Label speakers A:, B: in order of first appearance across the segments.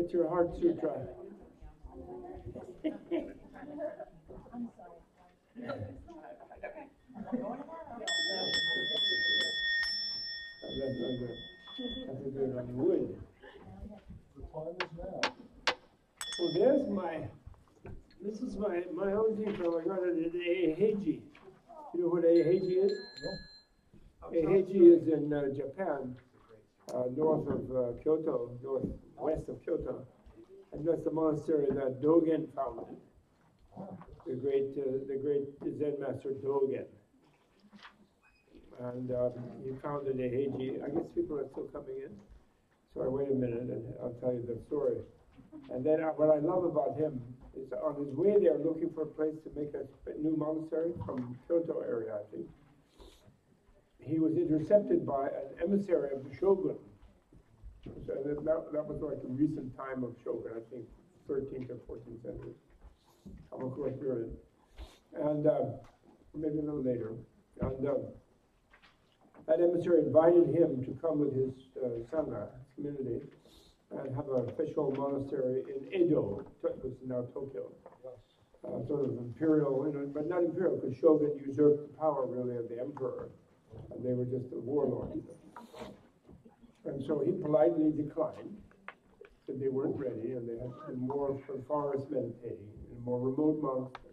A: Get your heart sutra. Have to do it wood.
B: The time is now.
A: Well, there's my, this is my, my own thing from, I got it at Eiheiji. You know what Eiheiji is? Eiheiji is in uh, Japan, uh, north of uh, Kyoto, northwest of Kyoto. And that's the monastery that Dogen founded. The great, uh, the great Zen master Dogen. And um, he founded Eiheiji. I guess people are still coming in. So I wait a minute and I'll tell you the story. And then uh, what I love about him is on his way there looking for a place to make a new monastery from Kyoto area, I think. He was intercepted by an emissary of the shogun. So that, that was like a recent time of shogun, I think 13th or 14th century. Kamakura period. And uh, maybe a little later. And uh, that emissary invited him to come with his uh, sangha, community, and have an official monastery in Edo, which is now Tokyo. Uh, sort of imperial, you know, but not imperial, because Shogun usurped the power really of the emperor, and they were just a warlord. And so he politely declined, said they weren't ready, and they had to do more for forest meditating in a more remote monastery.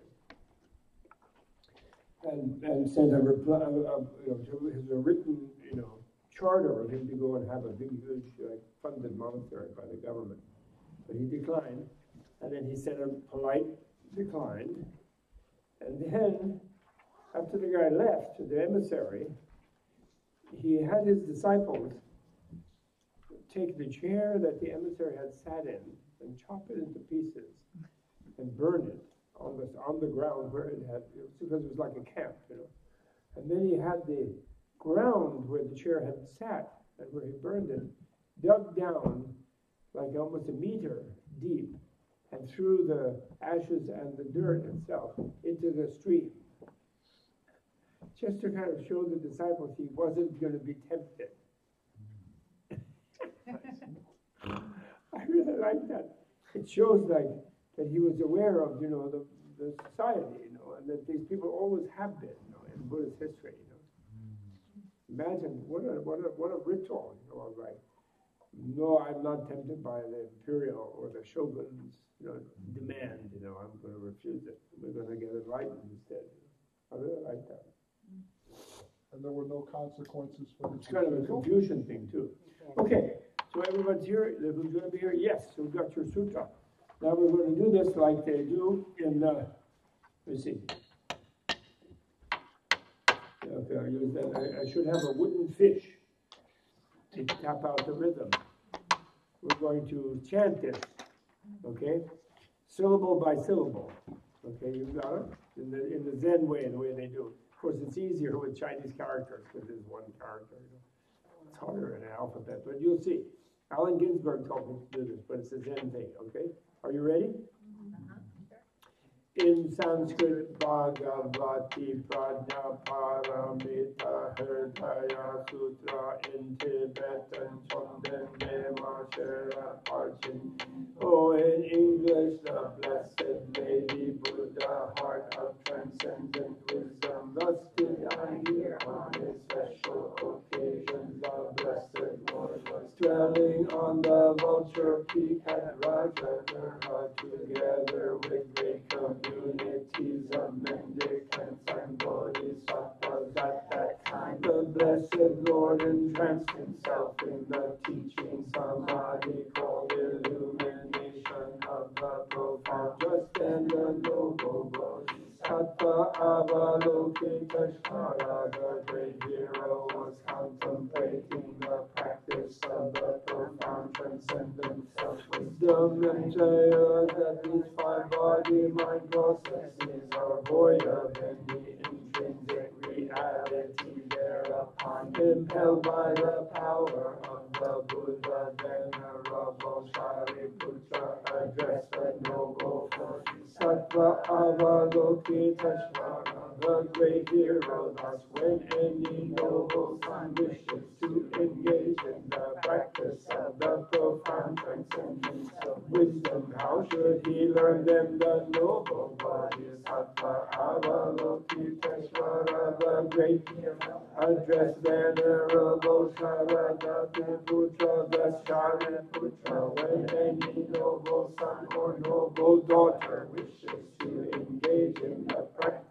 A: And, and sent a reply, uh, uh, you know, his written, you know, charter of him to go and have a big, huge, like, funded monastery by the government. But he declined, and then he sent a polite decline. And then, after the guy left, the emissary, he had his disciples take the chair that the emissary had sat in and chop it into pieces and burn it on the, on the ground where it had, because it was like a camp, you know. And then he had the ground where the chair had sat and where he burned it, dug down like almost a meter deep and threw the ashes and the dirt itself into the stream. Just to kind of show the disciples he wasn't going to be tempted. I really like that. It shows like that he was aware of, you know, the, the society, you know, and that these people always have been, you know, in Buddhist history. you know. Imagine what a what a what a ritual, you know, like no, I'm not tempted by the imperial or the shogun's, you know, demand, you know, I'm gonna refuse it. We're gonna get enlightened instead. I really like that.
B: And there were no consequences for this.
A: It's kind of a Confucian thing too. Okay, so everyone's here, who's gonna be here? Yes, you've got your sutra? Now we're gonna do this like they do in, uh, let me see. Okay, I use that. I, I should have a wooden fish to tap out the rhythm. We're going to chant this, okay? Syllable by syllable. Okay, you've got it? In the, in the Zen way, the way they do. Of course, it's easier with Chinese characters because there's one character. You know? It's harder in an alphabet, but you'll see. Allen Ginsberg told me to do this, but it's a Zen thing, okay? Are you ready? In Sanskrit Bhagavati Prajnaparamita Hridaya Sutra in Tibetan Chonden Deva Shara Parchin Oh, in English, the Blessed Lady Buddha, heart of transcendent wisdom, thus did I hear on a special occasion the Blessed Was dwelling on the vulture peak at Rajagriha together with great communities of mendicants and bodhisattvas at that time. The blessed Lord entranced himself in the teaching samadhi called illumination of the profound just and the noble bodhisattva Avalokiteshvara, the great hero, was contemplating the practice of the profound transcendent self-wisdom and Jaya that these five body mind processes are void of any intrinsic reality thereupon, impelled by the power of the Buddha, venerable Shariputra addressed the noble Bodhisattva Avalokiteshvara, the great hero. Thus, when any noble son wishes to engage in the practice of the profound transcendence of wisdom. How should he learn them? The noble Bodhisattva Avalokiteshvara, the great hero, address venerable Sharada Putra, the Shariputra, when any noble son or noble daughter wishes to engage in the practice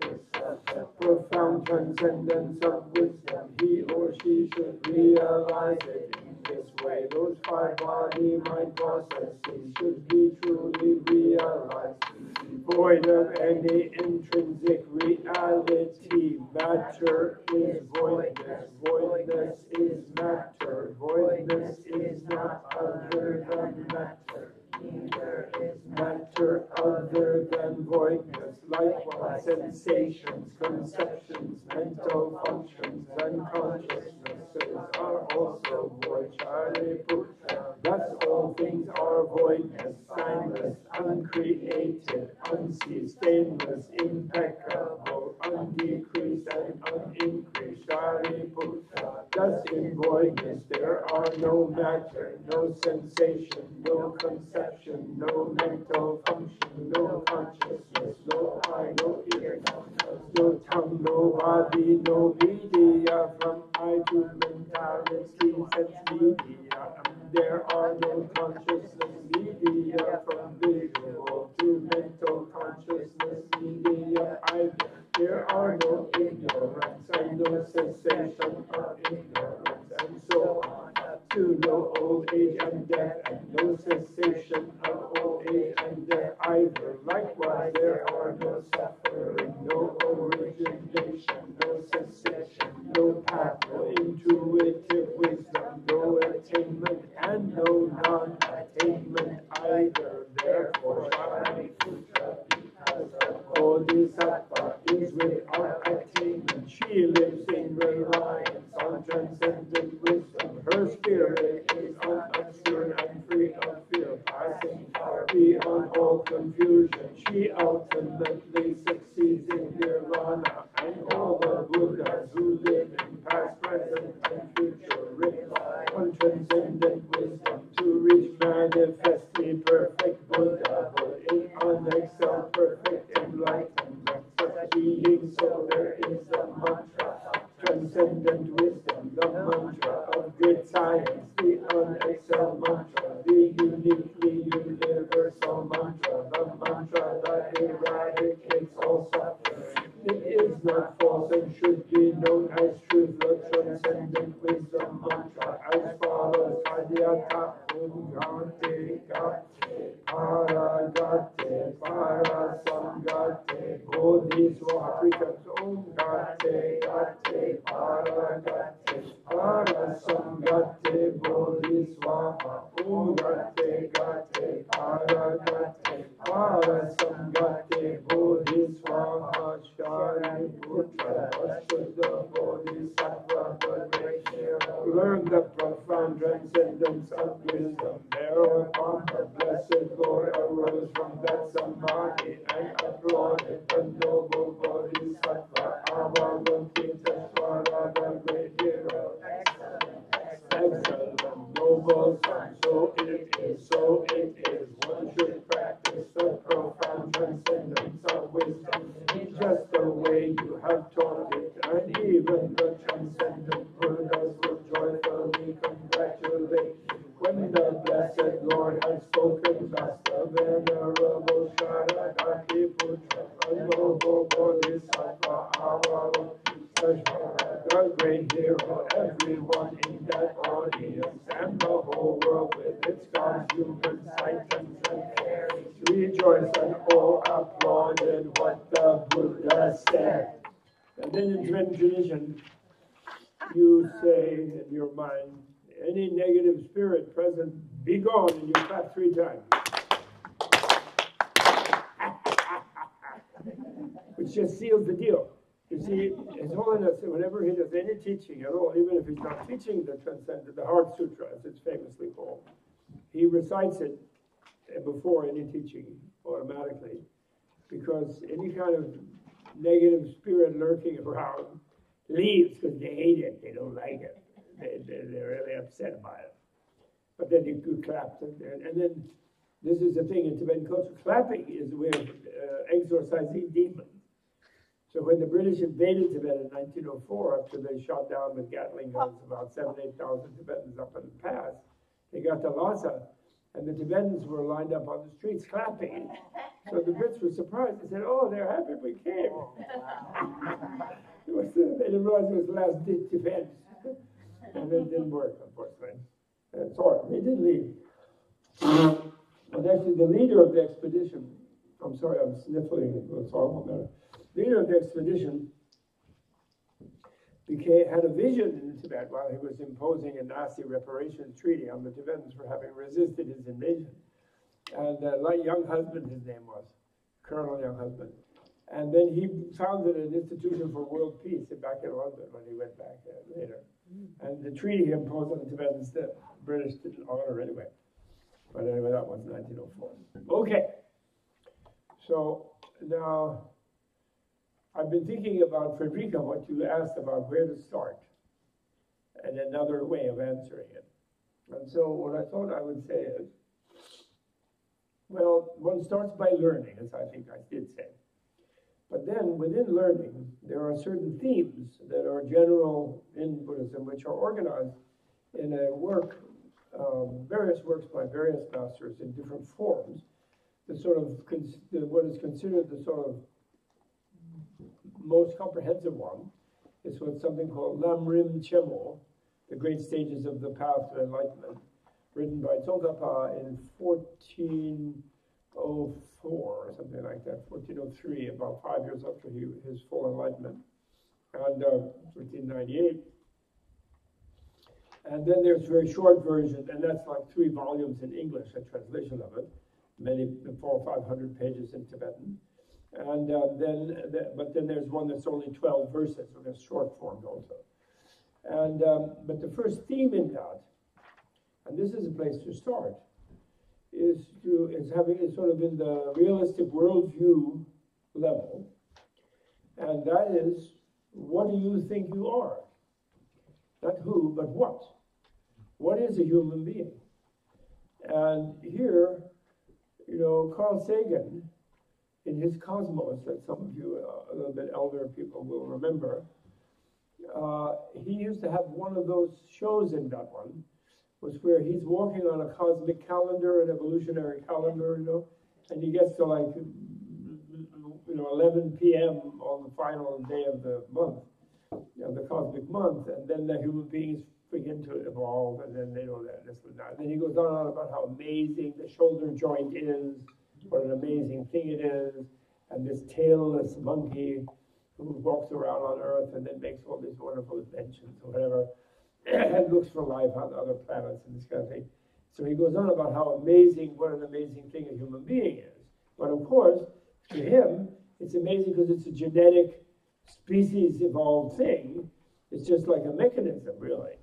A: the profound transcendence of wisdom, he or she should realize it in this way. Those five body mind processes should be truly realized, void of any intrinsic reality. Matter is voidness, voidness is matter, voidness is not other than matter. Neither is matter other than voidness. Likewise, sensations, conceptions, mental functions, and consciousnesses are also void. Thus, all things are voidness, timeless, uncreated, unceased, stainless, impeccable, undecreased, and unincreased. Thus, in voidness, there are no matter, no sensation, conception no the the Heart Sutra, as it's famously called, he recites it before any teaching automatically, because any kind of negative spirit lurking around leaves because they hate it, they don't like it, they, they, they're really upset about it. but then you, you and, and, and then this is the thing in Tibetan culture. Clapping is a way of uh, exorcising demons. So when the British invaded Tibet in 1904, after they shot down with Gatling guns about seven, eight thousand Tibetans up in the pass, they got to Lhasa, and the Tibetans were lined up on the streets clapping. So the Brits were surprised. They said, "Oh, they're happy we came." it was, uh, they didn't realize it was the last ditch defense, and it didn't work, unfortunately. And sorry, they didn't leave. And actually, the leader of the expedition, I'm sorry, I'm sniffling, it's all matter. Leader of the expedition became, had a vision in Tibet while he was imposing a nasty reparations treaty on the Tibetans for having resisted his invasion. And uh, like Younghusband, his name was, Colonel Younghusband. And then he founded an institution for world peace back in London when he went back uh, later. And the treaty he imposed on the Tibetans, the British didn't honor anyway. But anyway, that was 1904. Okay. So now I've been thinking about Frederica, what you asked about where to start, and another way of answering it. And so what I thought I would say is, well, one starts by learning, as I think I did say. But then within learning, there are certain themes that are general in Buddhism, which are organized in a work, um, various works by various masters in different forms, the sort of, what is considered the sort of most comprehensive one is what something called Lamrim Chenmo, the Great Stages of the Path to Enlightenment, written by Tsongkhapa in 1404 or something like that, 1403, about five years after he, his full enlightenment, and uh, 1498. And then there's a very short version, and that's like three volumes in English, a translation of it, many four or five hundred pages in Tibetan. And uh, then, the, but then there's one that's only 12 verses, so there's short forms also. And um, but the first theme in that, and this is a place to start, is to is having it sort of in the realistic worldview level, and that is, what do you think you are? Not who, but what. What is a human being? And here, you know, Carl Sagan in his Cosmos, that some of you uh, a little bit elder people will remember, uh, he used to have one of those shows in that one, was where he's walking on a cosmic calendar, an evolutionary calendar, you know, and he gets to like, you know, 11 p.m. on the final day of the month, you know, the cosmic month, and then the human beings begin to evolve, and then they know that this and that. And then he goes on and on about how amazing the shoulder joint is, what an amazing thing it is, and this tailless monkey who walks around on Earth and then makes all these wonderful inventions or whatever, and looks for life on other planets and this kind of thing. So he goes on about how amazing, what an amazing thing a human being is. But of course, to him, it's amazing because it's a genetic, species evolved thing. It's just like a mechanism, really,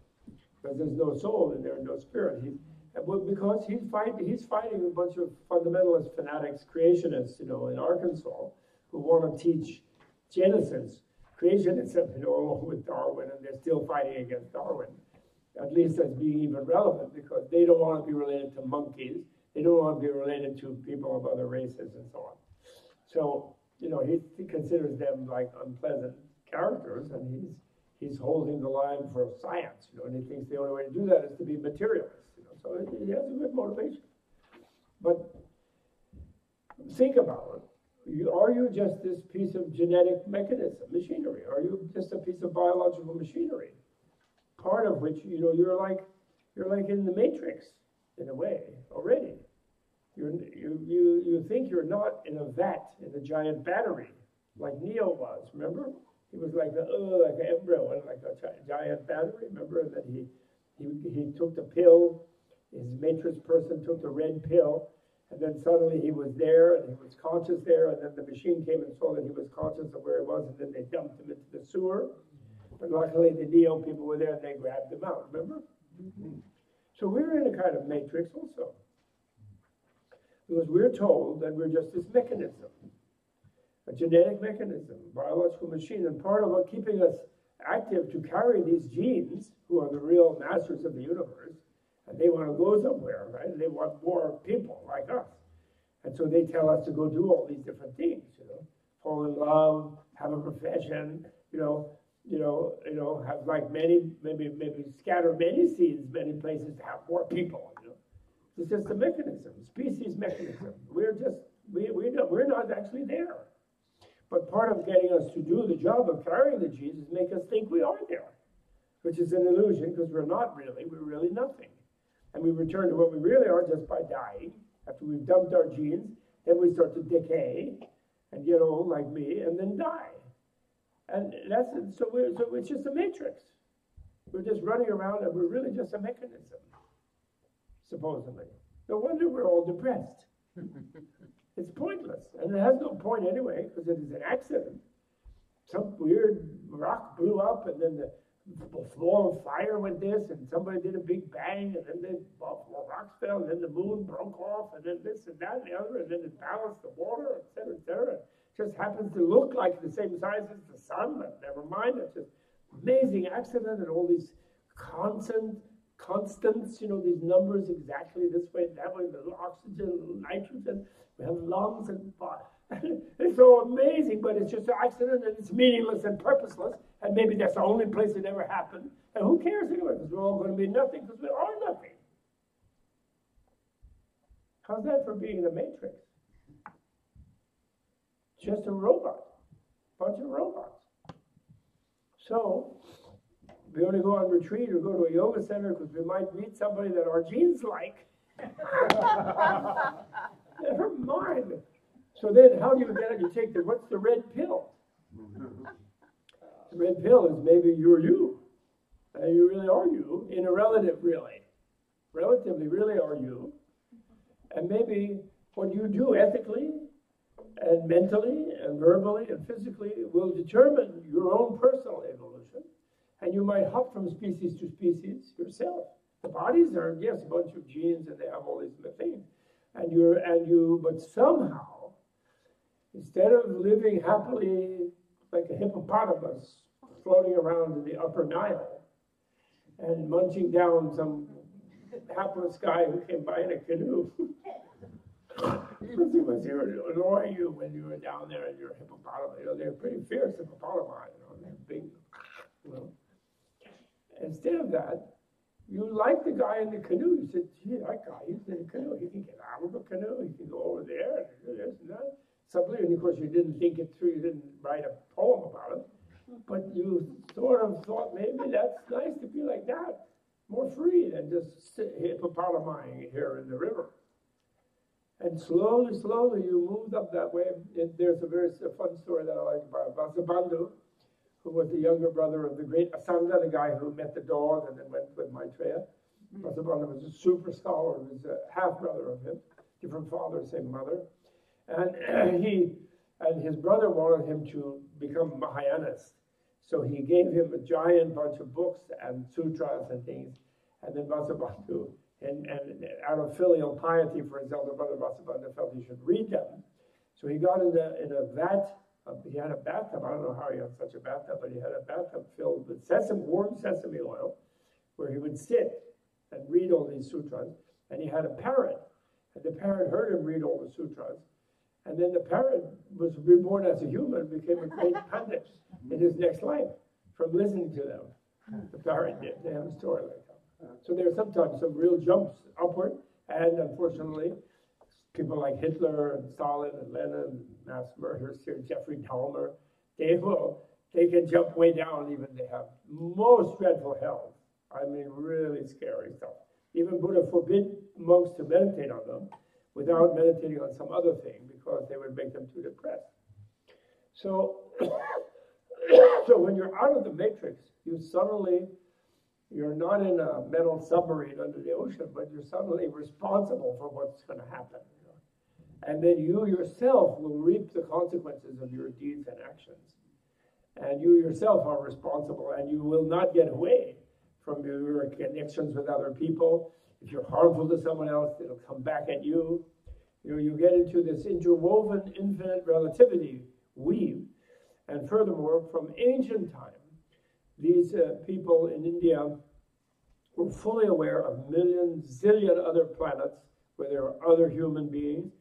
A: because there's no soul in there, no spirit. He, because he's fighting, he's fighting a bunch of fundamentalist fanatics, creationists, you know, in Arkansas, who want to teach Genesis, creationism, you know, along with Darwin, and they're still fighting against Darwin, at least as being even relevant, because they don't want to be related to monkeys, they don't want to be related to people of other races and so on. So, you know, he, he considers them like unpleasant characters, and he's he's holding the line for science, you know, and he thinks the only way to do that is to be materialist. So he has a good motivation. But think about it. Are you just this piece of genetic mechanism, machinery? Are you just a piece of biological machinery? Part of which, you know, you're like you're like in the matrix in a way already. You're, you, you, you think you're not in a vat in a giant battery like Neo was, remember? He was like a, uh, like an embryo like a giant battery, remember? Then he, he, he took the pill his matrix person took the red pill, and then suddenly he was there and he was conscious there, and then the machine came and saw that he was conscious of where he was, and then they dumped him into the sewer. But luckily, the Neo people were there and they grabbed him out, remember? Mm-hmm. So we're in a kind of matrix also. Because we're told that we're just this mechanism, a genetic mechanism, biological machine, and part of what keeping us active to carry these genes, who are the real masters of the universe, And they want to go somewhere, right? They want more people like us. And so they tell us to go do all these different things, you know, fall in love, have a profession, you know, you know, you know, have like many, maybe, maybe scatter many seeds many places to have more people, you know. It's just a mechanism, species mechanism. We're just, we, we don't, we're not actually there. But part of getting us to do the job of carrying the genes is make us think we are there, which is an illusion because we're not really, we're really nothing. And we return to what we really are just by dying. After we've dumped our genes, then we start to decay and get old like me and then die. And that's so we're so it's just a matrix. We're just running around and we're really just a mechanism, supposedly. No wonder we're all depressed. it's pointless. And it has no point anyway, because it is an accident. Some weird rock blew up and then the floor of fire with this, and somebody did a big bang, and then the rocks fell, and then the moon broke off, and then this and that and the other, and then it balanced the water, et cetera, et cetera. It just happens to look like the same size as the sun, but never mind. It's just amazing accident, and all these constant constants, you know, these numbers exactly this way, that way, the oxygen, nitrogen, we have lungs and it's so amazing, but it's just an accident and it's meaningless and purposeless. And maybe that's the only place it ever happened. And who cares anyway? Because we're all going to be nothing because we are nothing. How's that for being in the matrix? Just a robot, bunch of robots. So we only go on retreat or go to a yoga center because we might meet somebody that our genes like. Never mind. So then, how do you get it? You take the what's the red pill? The red pill is maybe you're you. And you really are you in a relative, really. Relatively, really are you. And maybe what you do ethically and mentally and verbally and physically will determine your own personal evolution. And you might hop from species to species yourself. The bodies are, yes, a bunch of genes and they have all these things. And you're and you but somehow Instead of living happily like a hippopotamus floating around in the upper Nile and munching down some hapless guy who came by in a canoe. because he was here to annoy you when you were down there and you're a hippopotamus. You know, they're pretty fierce hippopotami, you know, they're big, you know. Instead of that, you like the guy in the canoe. You said, gee, that guy, he's in the canoe. He can get out of the canoe. He can go over there and do this and that something, and of course you didn't think it through, you didn't write a poem about it, but you sort of thought maybe that's nice to be like that, more free than just sit hippopotami here in the river. And slowly, slowly you moved up that way. It, there's a very a fun story that I like about Vasubandhu, who was the younger brother of the great Asanga, the guy who met the dog and then went with Maitreya. Mm-hmm. Vasubandhu was a super scholar, he was a half brother of him, different father, same mother. And he and his brother wanted him to become Mahayanist. So he gave him a giant bunch of books and sutras and things. And then Vasubandhu, and, and out of filial piety for his elder brother Vasubandhu, felt he should read them. So he got in a, in a vat, he had a bathtub. I don't know how he had such a bathtub, but he had a bathtub filled with sesame, warm sesame oil, where he would sit and read all these sutras. And he had a parrot. And the parrot heard him read all the sutras and then the parrot was reborn as a human, became a great pundit in his next life from listening to them. The parrot did. They have a story like that. So there are sometimes some real jumps upward, and unfortunately, people like Hitler and Stalin and Lenin, mass murderers here, Jeffrey Dahmer, they will they can jump way down. Even they have most dreadful hell. I mean, really scary stuff. Even Buddha forbid monks to meditate on them without meditating on some other thing because they would make them too depressed. So, so when you're out of the matrix, you suddenly you're not in a metal submarine under the ocean, but you're suddenly responsible for what's going to happen. You know? And then you yourself will reap the consequences of your deeds and actions. And you yourself are responsible, and you will not get away from your connections with other people if you're harmful to someone else, it'll come back at you. You know, you get into this interwoven infinite relativity weave. And furthermore, from ancient time, these uh, people in India We're fully aware of millions, zillion other planets where there are other human beings.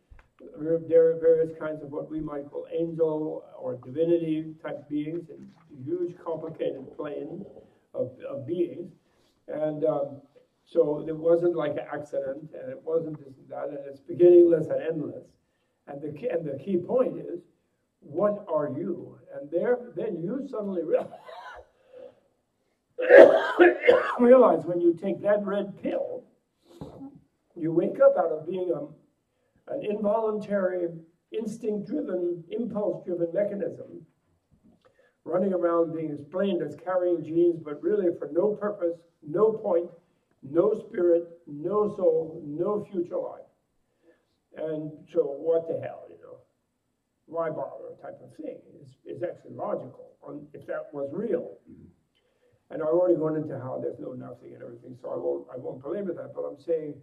A: There are various kinds of what we might call angel or divinity type beings in huge, complicated plane of, of beings. And um, so it wasn't like an accident, and it wasn't this and that, and it's beginningless and endless. And the key, and the key point is, what are you? And there, then you suddenly realize, realize when you take that red pill, you wake up out of being a, an involuntary, instinct-driven, impulse-driven mechanism, running around being explained as carrying genes, but really for no purpose, no point, no spirit, no soul, no future life. And so, what the hell, you know? Why bother, type of thing, is, is actually logical on, if that was real. Mm-hmm. And I've already gone into how there's no nothing and everything, so I won't, I won't belabor that, but I'm saying,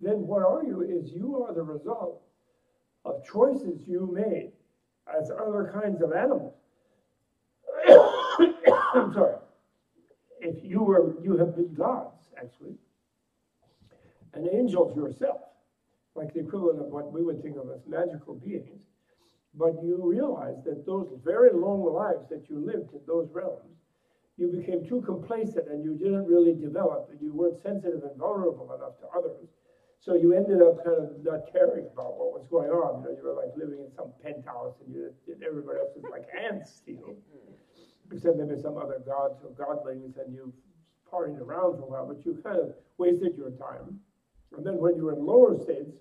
A: then what are you? Is you are the result of choices you made as other kinds of animals. I'm sorry. If you were, you have been gods, actually, and angels yourself, like the equivalent of what we would think of as magical beings. But you realize that those very long lives that you lived in those realms, you became too complacent and you didn't really develop, and you weren't sensitive and vulnerable enough to others. So you ended up kind of not caring about what was going on. You know, you were like living in some penthouse, and, you, and everybody else was like ants, you know mm-hmm. except maybe some other gods or godlings, and you partying around for a while, but you kind of wasted your time. And then when you're in lower states,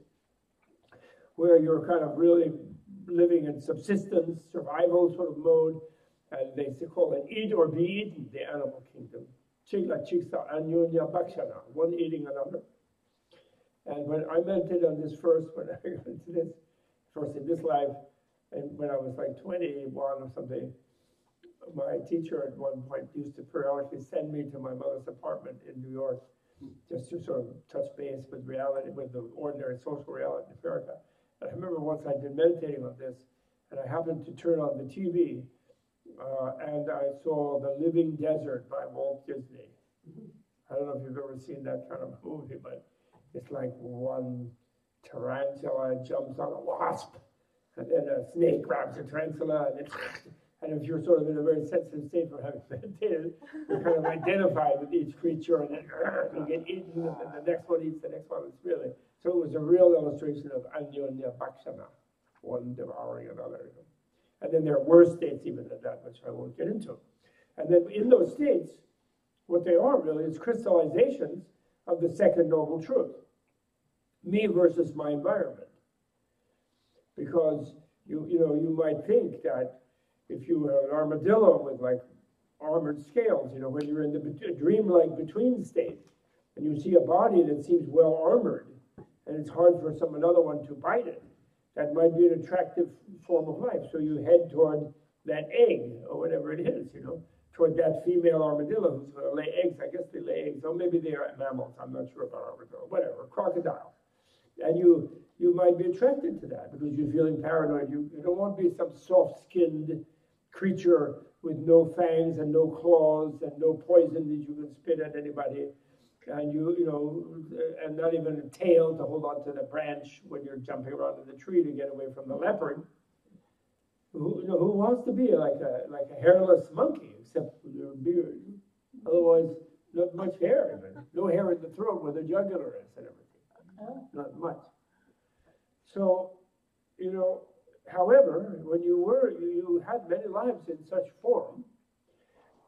A: where you're kind of really living in subsistence, survival sort of mode, and they call it eat or be eaten, the animal kingdom. Bakshana, one eating another. And when I meditated on this first, when I got into this, first in this life, and when I was like 21 or something, my teacher at one point used to periodically send me to my mother's apartment in New York just to sort of touch base with reality, with the ordinary social reality in America. And I remember once I'd been meditating on this, and I happened to turn on the TV, uh, and I saw The Living Desert by Walt Disney. I don't know if you've ever seen that kind of movie, but it's like one tarantula jumps on a wasp, and then a snake grabs a tarantula, and it's and if you're sort of in a very sensitive state for having meditated, you're kind of identify with each creature and then uh, you get eaten, and the next one eats the next one. It's really so it was a real illustration of anyonya bhakshana, one devouring another. And then there are worse states even than that, which I won't get into. And then in those states, what they are really is crystallizations of the second noble truth me versus my environment. Because you, you know, you might think that if you were an armadillo with like armored scales, you know, when you're in the dream-like between state, and you see a body that seems well armored, and it's hard for some another one to bite it, that might be an attractive form of life. So you head toward that egg or whatever it is, you know, toward that female armadillo who's going to lay eggs. I guess they lay eggs, or maybe they are mammals. I'm not sure about armadillo. Whatever, crocodile, and you you might be attracted to that because you're feeling paranoid. You, you don't want to be some soft-skinned creature with no fangs and no claws and no poison that you can spit at anybody, and you you know, and not even a tail to hold onto the branch when you're jumping around in the tree to get away from the leopard. Who, you know, who wants to be like a like a hairless monkey except with your beard? Otherwise, not much hair even. No hair in the throat where the jugular is and everything. Oh. Not much. So, you know, However, when you were, you, you had many lives in such form,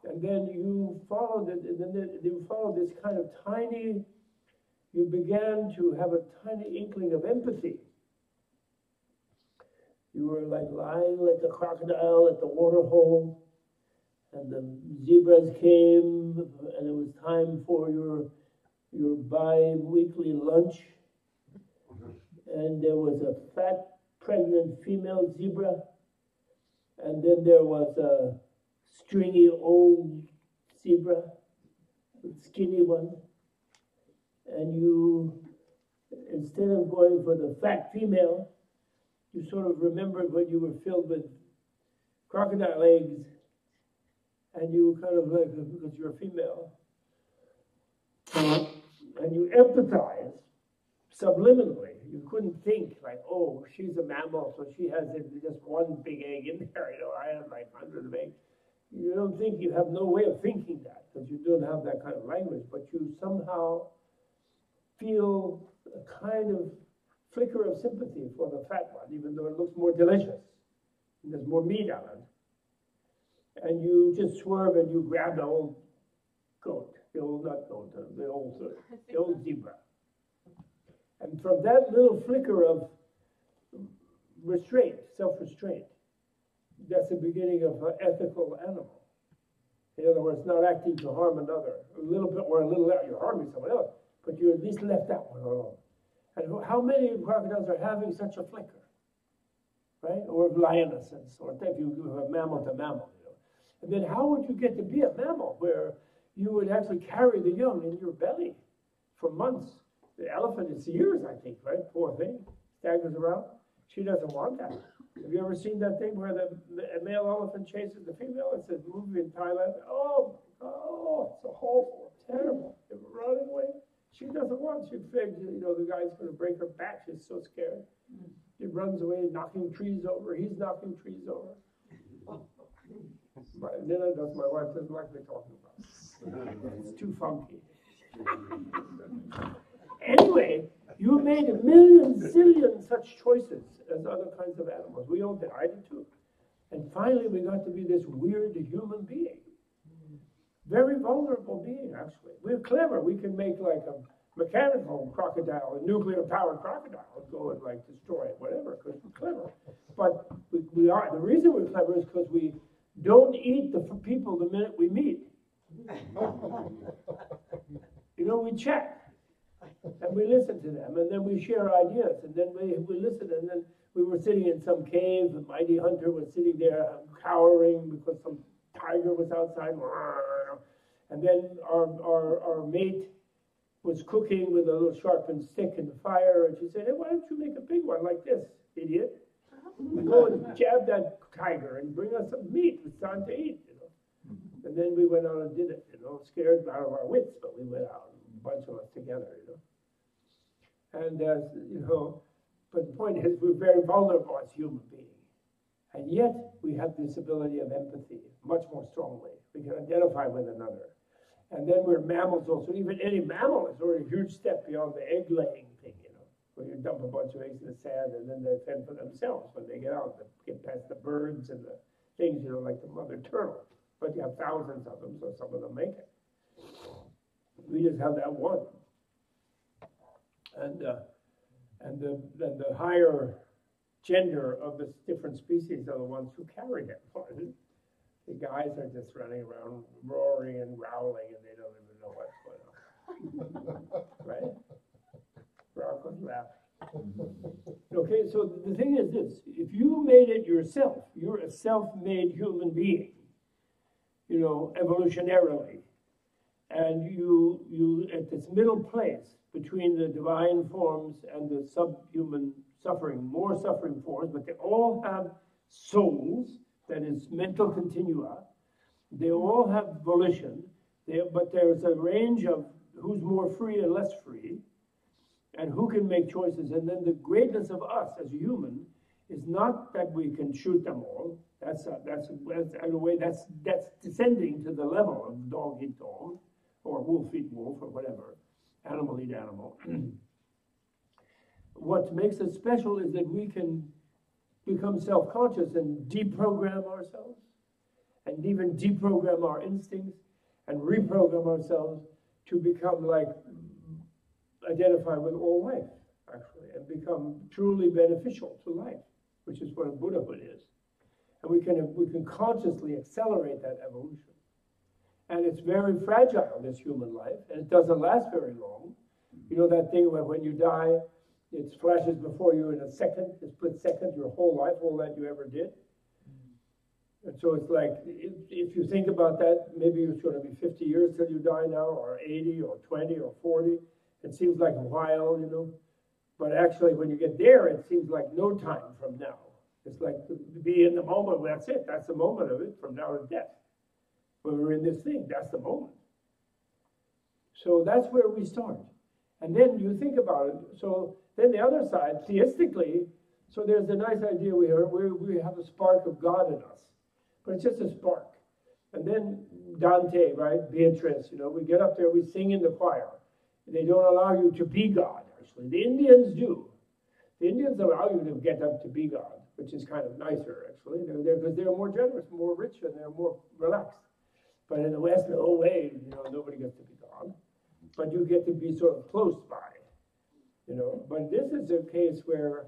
A: and then you followed it, and then you followed this kind of tiny, you began to have a tiny inkling of empathy. You were like lying like a crocodile at the water hole, and the zebras came, and it was time for your your bi-weekly lunch, mm-hmm. and there was a fat pregnant female zebra, and then there was a stringy old zebra, skinny one, and you, instead of going for the fat female, you sort of remembered when you were filled with crocodile eggs, and you were kind of like, because you're a female, uh, and you empathize subliminally. You couldn't think like, oh, she's a mammal, so she has just one big egg in there. You know, I have like hundreds of eggs. You don't think you have no way of thinking that because you don't have that kind of language, but you somehow feel a kind of flicker of sympathy for the fat one, even though it looks more delicious. And there's more meat on it. And you just swerve and you grab the old goat, the old not goat, the old, the old zebra. And from that little flicker of restraint, self-restraint, that's the beginning of an ethical animal. In other words, not acting to harm another. A little bit or a little, you're harming someone else, but you at least left that one alone. And how many crocodiles are having such a flicker? Right? Or lionesses, or if you have mammal to mammal, you know. And then how would you get to be a mammal where you would actually carry the young in your belly for months? The elephant is years, I think, right? Poor thing. Staggers around. She doesn't want that. Have you ever seen that thing where the, the male elephant chases the female? It's a movie in Thailand. Oh, oh, it's a awful, terrible. They were running away. She doesn't want. She figured, you know, the guy's going to break her back. She's so scared. She runs away, knocking trees over. He's knocking trees over. But Nina does. My wife doesn't like me talking about. It. It's too funky. anyway, you made a million, zillion such choices as other kinds of animals. We all did. I did too. And finally, we got to be this weird human being. Very vulnerable being, actually. We're clever. We can make like a mechanical crocodile, a nuclear powered crocodile, go and like destroy it, whatever, because we're clever. But we, we, are. The reason we're clever is because we don't eat the people the minute we meet. you know, we check and we listen to them, and then we share ideas, and then we, we listen, and then we were sitting in some cave, and Mighty Hunter was sitting there um, cowering because some tiger was outside, and then our, our, our mate was cooking with a little sharpened stick in the fire, and she said, hey, why don't you make a big one like this, idiot? Uh-huh. Go and jab that tiger and bring us some meat. It's time to eat, you know. And then we went out and did it, you know, scared out of our wits, but we went out, a bunch of us together, you know. And, uh, you know, but the point is, we're very vulnerable as human beings. And yet, we have this ability of empathy much more strongly. We can identify with another. And then we're mammals also. Even any mammal is already a huge step beyond the egg laying thing, you know, where you dump a bunch of eggs in the sand and then they fend for themselves when they get out. They get past the birds and the things, you know, like the mother turtle. But you have thousands of them, so some of them make it. We just have that one and uh, and the, the, the higher gender of the different species are the ones who carry it. The guys are just running around roaring and growling, and they don't even know what's going on. right? Rocco's laughing. Okay, so the thing is this if you made it yourself, you're a self made human being, you know, evolutionarily, and you, you, at this middle place, between the divine forms and the subhuman suffering, more suffering forms, but they all have souls, that is mental continua. They all have volition, they, but there's a range of who's more free and less free, and who can make choices. And then the greatness of us as human is not that we can shoot them all. That's a, that's, a, that's in a way that's that's descending to the level of dog eat dog, or wolf eat wolf, or whatever animal eat animal. what makes us special is that we can become self conscious and deprogram ourselves, and even deprogram our instincts and reprogram ourselves to become like identify with all life, actually, and become truly beneficial to life, which is what Buddhahood is. And we can, we can consciously accelerate that evolution. And it's very fragile, this human life, and it doesn't last very long. You know that thing where when you die, it flashes before you in a second, a split second, your whole life, all that you ever did. And so it's like, if, if you think about that, maybe it's going to be 50 years till you die now, or 80, or 20, or 40. It seems like a while, you know. But actually, when you get there, it seems like no time from now. It's like to be in the moment, that's it. That's the moment of it from now to death when we're in this thing. That's the moment. So that's where we start. And then you think about it. So then the other side, theistically, so there's a nice idea we have, we, we have a spark of God in us, but it's just a spark. And then Dante, right? Beatrice, you know, we get up there, we sing in the choir. They don't allow you to be God, actually. The Indians do. The Indians allow you to get up to be God, which is kind of nicer, actually. They're because they're more generous, more rich, and they're more relaxed. But in the West, no way, you know, nobody gets to be God. But you get to be sort of close by, you know. But this is a case where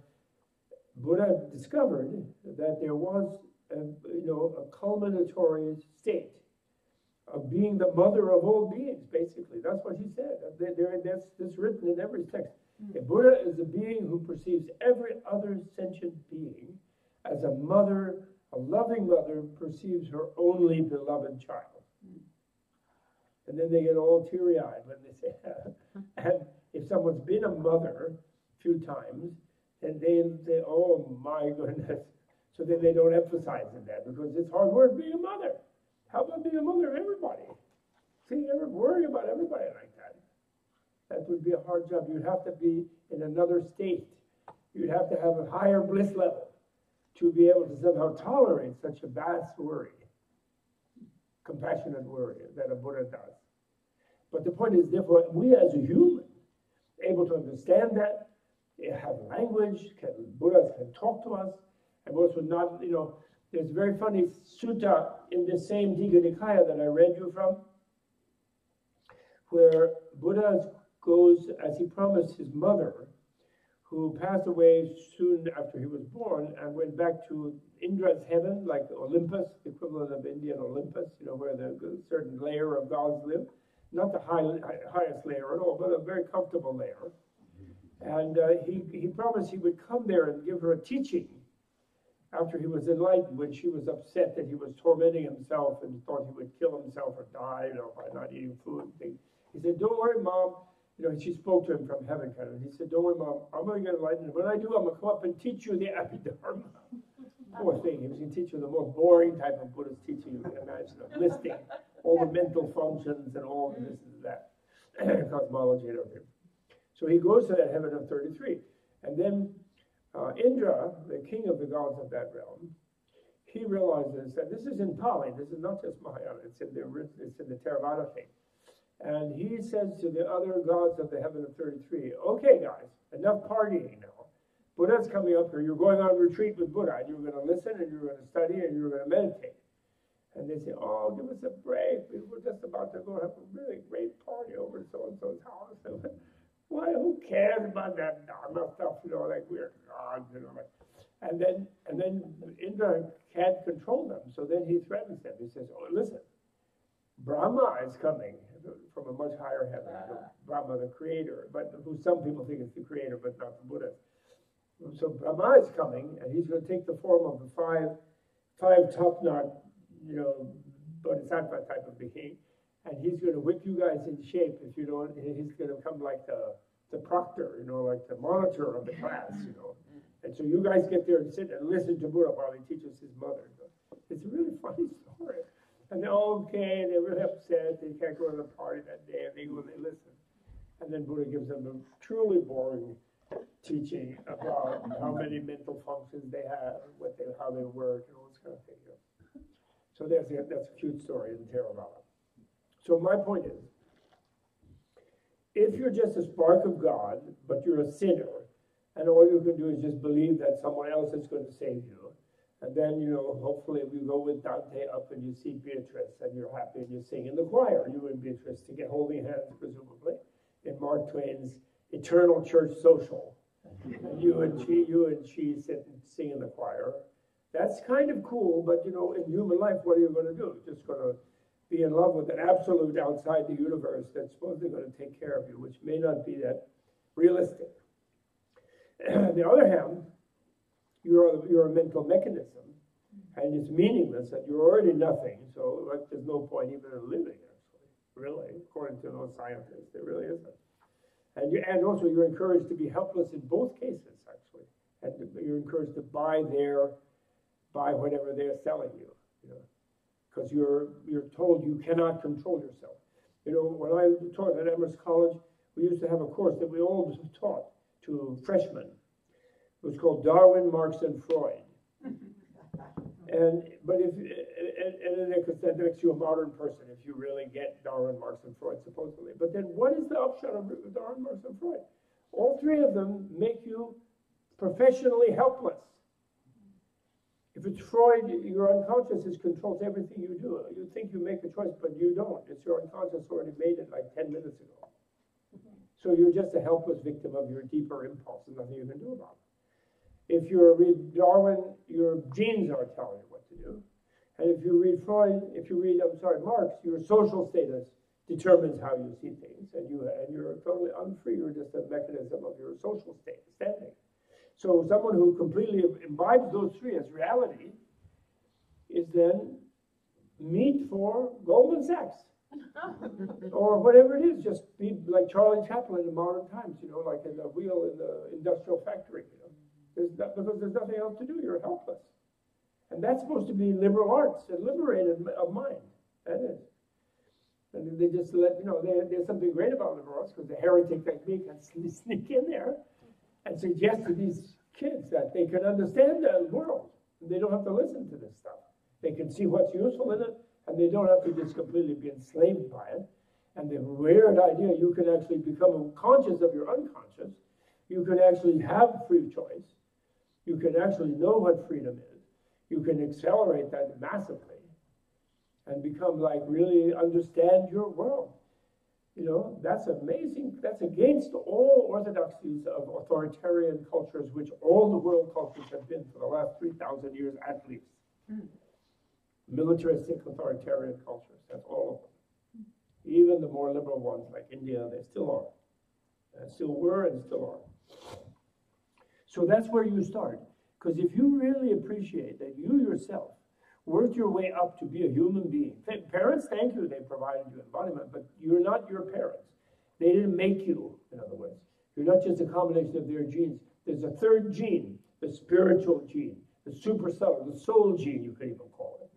A: Buddha discovered that there was, a, you know, a culminatory state of being the mother of all beings, basically. That's what he said. There, that's, that's written in every text. Hmm. A Buddha is a being who perceives every other sentient being as a mother, a loving mother perceives her only beloved child. And then they get all teary eyed when they say that. and if someone's been a mother a few times, and they say, oh my goodness. So then they don't emphasize that because it's hard work being a mother. How about being a mother of everybody? See, ever worry about everybody like that. That would be a hard job. You'd have to be in another state. You'd have to have a higher bliss level to be able to somehow tolerate such a vast worry, compassionate worry that a Buddha does. But the point is, therefore, we as a human, able to understand that, eh, have language, can, Buddhas can talk to us, and also not, you know, there's a very funny sutta in the same Digha Nikaya that I read you from, where Buddha goes, as he promised his mother, who passed away soon after he was born and went back to Indra's heaven, like Olympus, the equivalent of Indian Olympus, you know, where the certain layer of gods live. Not the high, highest layer at all, but a very comfortable layer. And uh, he, he promised he would come there and give her a teaching after he was enlightened, when she was upset that he was tormenting himself and thought he would kill himself or die, you know, by not eating food. He said, "Don't worry, mom." You know, she spoke to him from heaven, kind of. He said, "Don't worry, mom. I'm going to get enlightened. When I do, I'm going to come up and teach you the Abhidharma." Poor thing. He was going to teach you the most boring type of Buddhist teaching you can imagine, listing all the mental functions and all this and that, cosmology and everything. So he goes to that heaven of 33. And then uh, Indra, the king of the gods of that realm, he realizes that this is in Pali, this is not just Mahayana, it's in the, it's in the Theravada thing. And he says to the other gods of the heaven of 33, okay, guys, enough partying now. Buddha's coming up here. You're going on retreat with Buddha, and you're going to listen, and you're going to study, and you're going to meditate. And they say, oh, give us a break. We were just about to go have a really great party over so-and-so's house. Why, who cares about that Dharma stuff, you know, like we're gods, you know. And then, and then Indra can't control them, so then he threatens them. He says, oh, listen, Brahma is coming from a much higher heaven, ah. Brahma, the creator, but who some people think is the creator, but not the Buddha. So Brahma is coming, and he's going to take the form of the five, five top-knot, you know, bodhisattva type of being, and he's going to whip you guys in shape if you don't. He's going to come like the the proctor, you know, like the monitor of the class, you know. Mm. And so you guys get there and sit and listen to Buddha while he teaches his mother. It's a really funny story. And they're okay, they're really upset, they can't go to the party that day, and they go and they listen. And then Buddha gives them a truly boring teaching about how many mental functions they have, what they, how they work, and all this kind of thing. So that's a, that's a cute story in Theravada. So my point is, if you're just a spark of God, but you're a sinner, and all you can do is just believe that someone else is going to save you, and then, you know, hopefully we go with Dante up and you see Beatrice and you're happy and you sing in the choir, you and Beatrice, to get holding hands, presumably, in Mark Twain's Eternal Church Social. And you and she, you and she sit and sing in the choir. That's kind of cool, but you know, in human life, what are you going to do? Just going to be in love with an absolute outside the universe that's supposedly going to take care of you, which may not be that realistic. On the other hand, you're you're a mental mechanism, and it's meaningless, and you're already nothing, so like, there's no point even in living, actually, really, according to those scientists, there really isn't. And, you, and also, you're encouraged to be helpless in both cases, actually, and you're encouraged to buy their, buy whatever they're selling you, you know because you're, you're told you cannot control yourself. You know, when I taught at Amherst College, we used to have a course that we all taught to freshmen. It was called Darwin, Marx, and Freud. And but if and, and that makes you a modern person if you really get Darwin, Marx, and Freud supposedly. But then what is the upshot of Darwin, Marx, and Freud? All three of them make you professionally helpless. If it's Freud, your unconscious is controls everything you do. You think you make a choice, but you don't. It's your unconscious already made it like 10 minutes ago. So you're just a helpless victim of your deeper impulse and nothing you can do about it. If you read Darwin, your genes are telling you what to do. And if you read Freud, if you read, I'm sorry, Marx, your social status determines how you see things, and you and you're totally unfree. You're just a mechanism of your social state standing. So someone who completely imbibes those three as reality is then meat for Goldman Sachs. or whatever it is, just be like Charlie Chaplin in modern times, you know, like in the wheel in the industrial factory, you know. There's not, because there's nothing else to do, you're helpless. And that's supposed to be liberal arts and liberated of mind. That is. And they just let, you know, they, there's something great about liberal arts because the heretic technique can sneak in there and suggest to these kids that they can understand the world. They don't have to listen to this stuff. They can see what's useful in it and they don't have to just completely be enslaved by it. And the weird idea you can actually become conscious of your unconscious. You can actually have free choice. You can actually know what freedom is. You can accelerate that massively and become like really understand your world. You know, that's amazing. That's against all orthodoxies of authoritarian cultures, which all the world cultures have been for the last 3,000 years at least. Mm militaristic authoritarian cultures. That's all of them. Even the more liberal ones like India, they still are. And still were and still are. So that's where you start. Because if you really appreciate that you yourself worked your way up to be a human being, parents, thank you, they provided you embodiment, but you're not your parents. They didn't make you, in other words. You're not just a combination of their genes. There's a third gene, the spiritual gene, the super subtle, the soul gene, you could even call it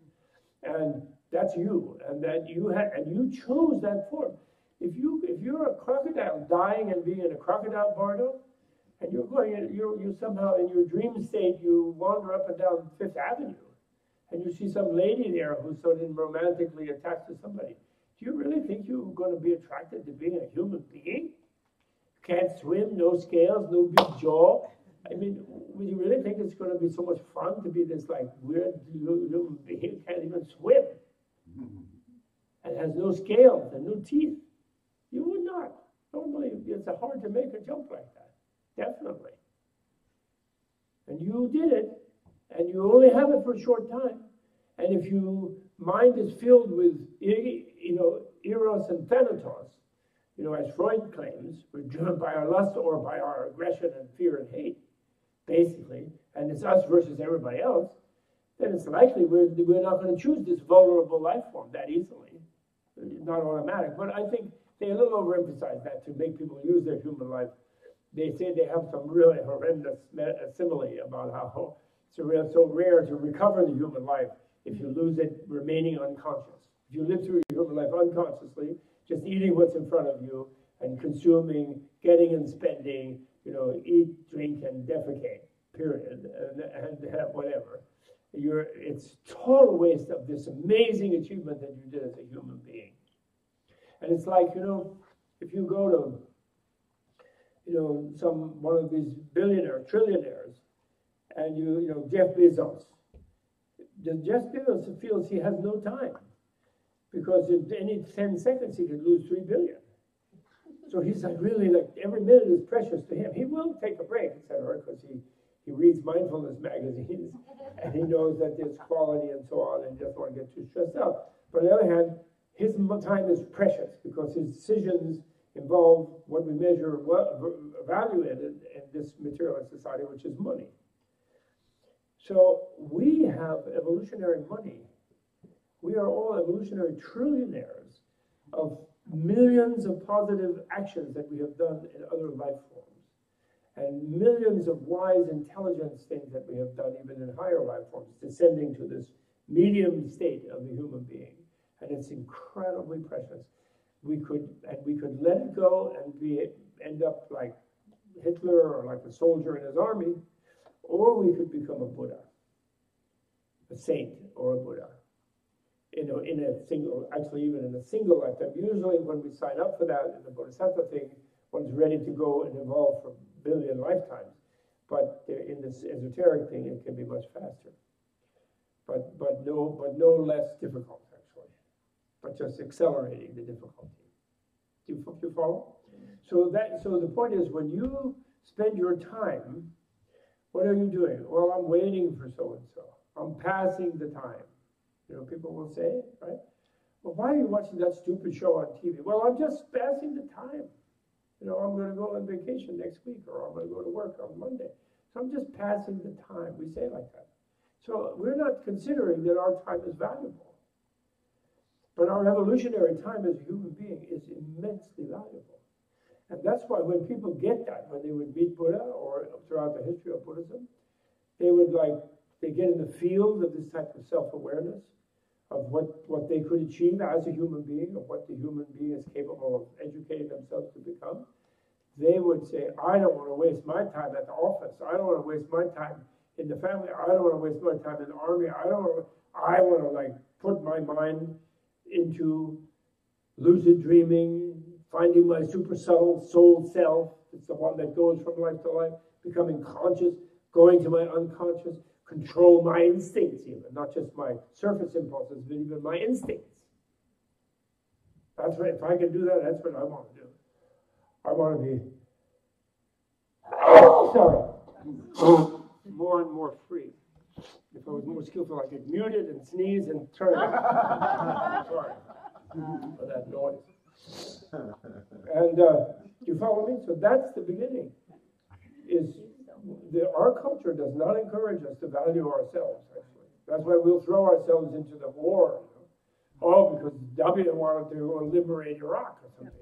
A: and that's you, and that you had, and you chose that form. If you if you're a crocodile dying and being in a crocodile bardo, and you're going, you you somehow in your dream state you wander up and down Fifth Avenue, and you see some lady there who's sort of romantically attached to somebody. Do you really think you're going to be attracted to being a human being? Can't swim, no scales, no big jaw. I mean, would you really think it's going to be so much fun to be this like weird human being can't even swim mm-hmm. and has no scales and no teeth? You would not. Normally, it's hard to make a jump like that. Definitely. And you did it, and you only have it for a short time. And if your mind is filled with, you know, eros and thanatos, you know, as Freud claims, we're driven by our lust or by our aggression and fear and hate basically, and it's us versus everybody else, then it's likely we're, we're not going to choose this vulnerable life form that easily. It's not automatic. But I think they a little overemphasize that to make people use their human life. They say they have some really horrendous simile about how it's so rare to recover the human life if you lose it remaining unconscious. If you live through your human life unconsciously, just eating what's in front of you and consuming, getting and spending, you know, eat, drink, and defecate, period, and, and uh, whatever. You're, it's total waste of this amazing achievement that you did as a human being. And it's like, you know, if you go to, you know, some one of these billionaire, trillionaires, and you, you know, Jeff Bezos, Jeff Bezos feels he has no time because in any 10 seconds he could lose 3 billion. So he's like really like every minute is precious to him. He will take a break, etc., because he he reads mindfulness magazines and he knows that there's quality and so on, and doesn't want to get too stressed out. But on the other hand, his time is precious because his decisions involve what we measure value in, in, this materialist society, which is money. So we have evolutionary money. We are all evolutionary trillionaires of millions of positive actions that we have done in other life forms, and millions of wise intelligence things that we have done even in higher life forms, descending to this medium state of the human being. And it's incredibly precious. We could, and we could let it go and be, end up like Hitler or like a soldier in his army, or we could become a Buddha, a saint or a Buddha. You know, in a single, actually even in a single lifetime. Usually when we sign up for that in the Bodhisattva thing, one's ready to go and evolve for a billion lifetimes. But in this esoteric thing, it can be much faster. But, but, no, but no less difficult. But just accelerating the difficulty. Do you, do you follow? Mm-hmm. So that so the point is when you spend your time, what are you doing? Well, I'm waiting for so and so. I'm passing the time. You know, people will say, right? Well, why are you watching that stupid show on TV? Well, I'm just passing the time. You know, I'm going to go on vacation next week or I'm going to go to work on Monday. So I'm just passing the time. We say like that. So we're not considering that our time is valuable. But our evolutionary time as a human being is immensely valuable. And that's why when people get that, when they would meet Buddha or throughout the history of Buddhism, they would like, they get in the field of this type of self-awareness of what, what they could achieve as a human being, of what the human being is capable of educating themselves to become. They would say, I don't want to waste my time at the office. I don't want to waste my time in the family. I don't want to waste my time in the army. I don't want to, I want to like put my mind into lucid dreaming, finding my super subtle soul self. It's the one that goes from life to life, becoming conscious, going to my unconscious, control my instincts, even not just my surface impulses, but even my instincts. That's what, if I can do that, that's what I want to do. I want to be, sorry, more and more free. If I was more skillful, I could mute it and sneeze and turn it. sorry for that noise. And uh, you follow me? So that's the beginning. Is the, our culture does not encourage us to value ourselves. Actually, that's why we'll throw ourselves into the war. You know? Oh, because W wanted to go and liberate Iraq or something,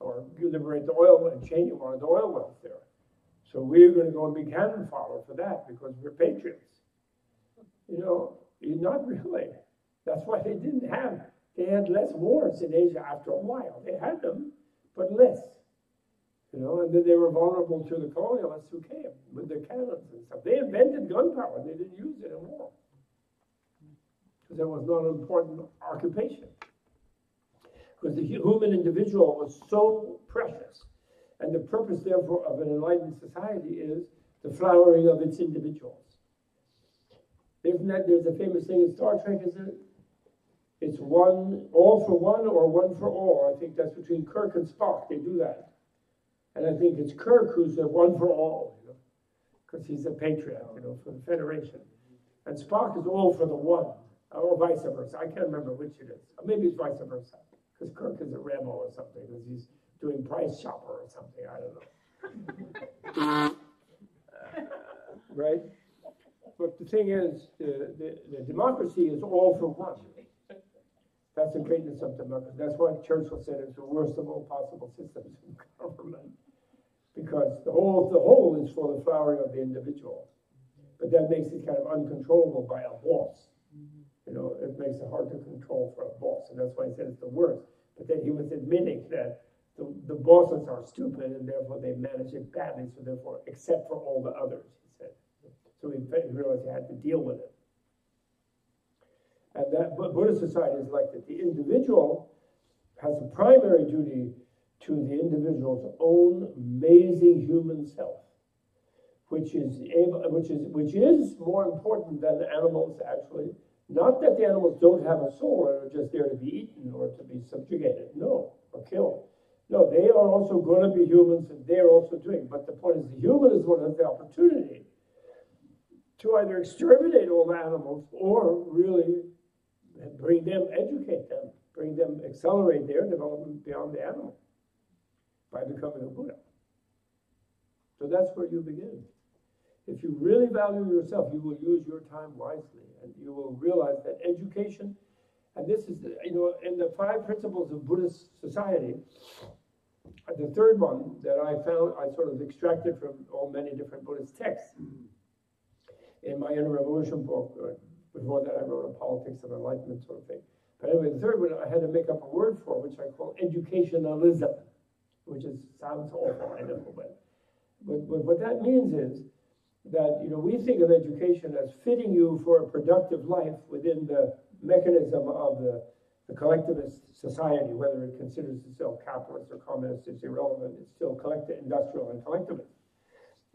A: or liberate the oil and Cheney wanted the oil wealth there. So we're going to go and be cannon fodder for that because we're patriots. You know, not really. That's why they didn't have they had less wars in Asia after a while. They had them, but less. You know, and then they were vulnerable to the colonialists who came with their cannons and stuff. They invented gunpowder, they didn't use it in war. Because that was not an important occupation. Because the human individual was so precious. And the purpose, therefore, of an enlightened society is the flowering of its individuals. Isn't that, there's a famous thing in Star Trek, isn't it? It's one, all for one or one for all. I think that's between Kirk and Spock. They do that. And I think it's Kirk who's the one for all, you know, because he's a patriot, you know, for the Federation. And Spock is all for the one, or vice versa. I can't remember which it is. Maybe it's vice versa, because Kirk is a rebel or something, because he's doing price shopper or something. I don't know. Uh, right? But the thing is, the, the, the democracy is all for one. That's the greatness of democracy. That's why Churchill said it's the worst of all possible systems of government. Because the whole, the whole is for the flowering of the individual. But that makes it kind of uncontrollable by a boss. You know, it makes it hard to control for a boss. And that's why he said it's the worst. But then he was admitting that the, the bosses are stupid and therefore they manage it badly. So therefore, except for all the others. So he realized he had to deal with it. And that Buddhist society is like that. The individual has a primary duty to the individual's own amazing human self, which is able, which is which is more important than animals actually. Not that the animals don't have a soul and are just there to be eaten or to be subjugated, no, or killed. No, they are also going to be humans and they're also doing. But the point is, the human is one of the opportunity to either exterminate all the animals or really bring them, educate them, bring them, accelerate their development beyond the animal by becoming a Buddha. So that's where you begin. If you really value yourself, you will use your time wisely and you will realize that education, and this is, you know, in the five principles of Buddhist society, the third one that I found, I sort of extracted from all many different Buddhist texts in my Inner Revolution book, before that, I wrote a politics of enlightenment sort of thing. But anyway, the third one I had to make up a word for, which I call educationalism, which is sounds awful, I know, but, but, but what that means is that you know we think of education as fitting you for a productive life within the mechanism of the, the collectivist society, whether it considers itself capitalist or communist, it's irrelevant. It's still collective, industrial, and collectivist.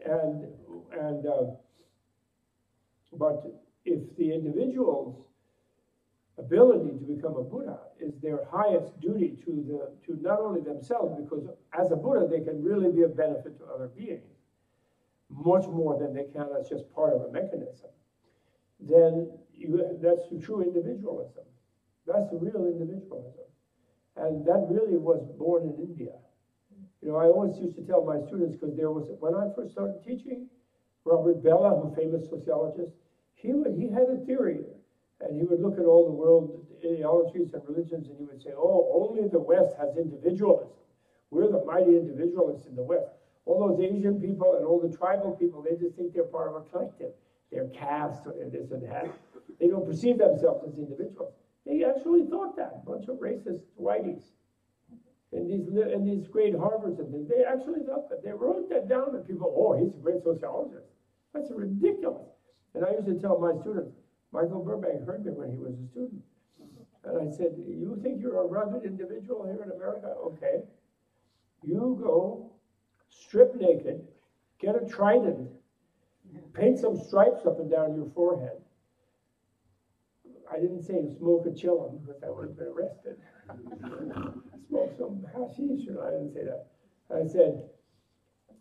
A: And and uh, but if the individual's ability to become a Buddha is their highest duty to the to not only themselves, because as a Buddha they can really be of benefit to other beings, much more than they can as just part of a mechanism. Then you, that's true individualism. That's the real individualism, and that really was born in India. You know, I always used to tell my students because there was when I first started teaching, Robert Bellah, who famous sociologist, he would, he had a theory and he would look at all the world ideologies and religions and he would say, oh, only the West has individualism. We're the mighty individualists in the West. All those Asian people and all the tribal people, they just think they're part of a collective. They're caste or they're this and that. They don't perceive themselves as individuals. They actually thought that, a bunch of racist whiteys. And these, and these great Harvards and things, they actually thought that. They wrote that down and people, oh, he's a great sociologist. That's ridiculous. And I used to tell my students, Michael Burbank heard me when he was a student. And I said, You think you're a rugged individual here in America? Okay. You go strip naked, get a trident, paint some stripes up and down your forehead. I didn't say smoke a chillum because I would have been arrested. smoke some hashish, I didn't say that. I said,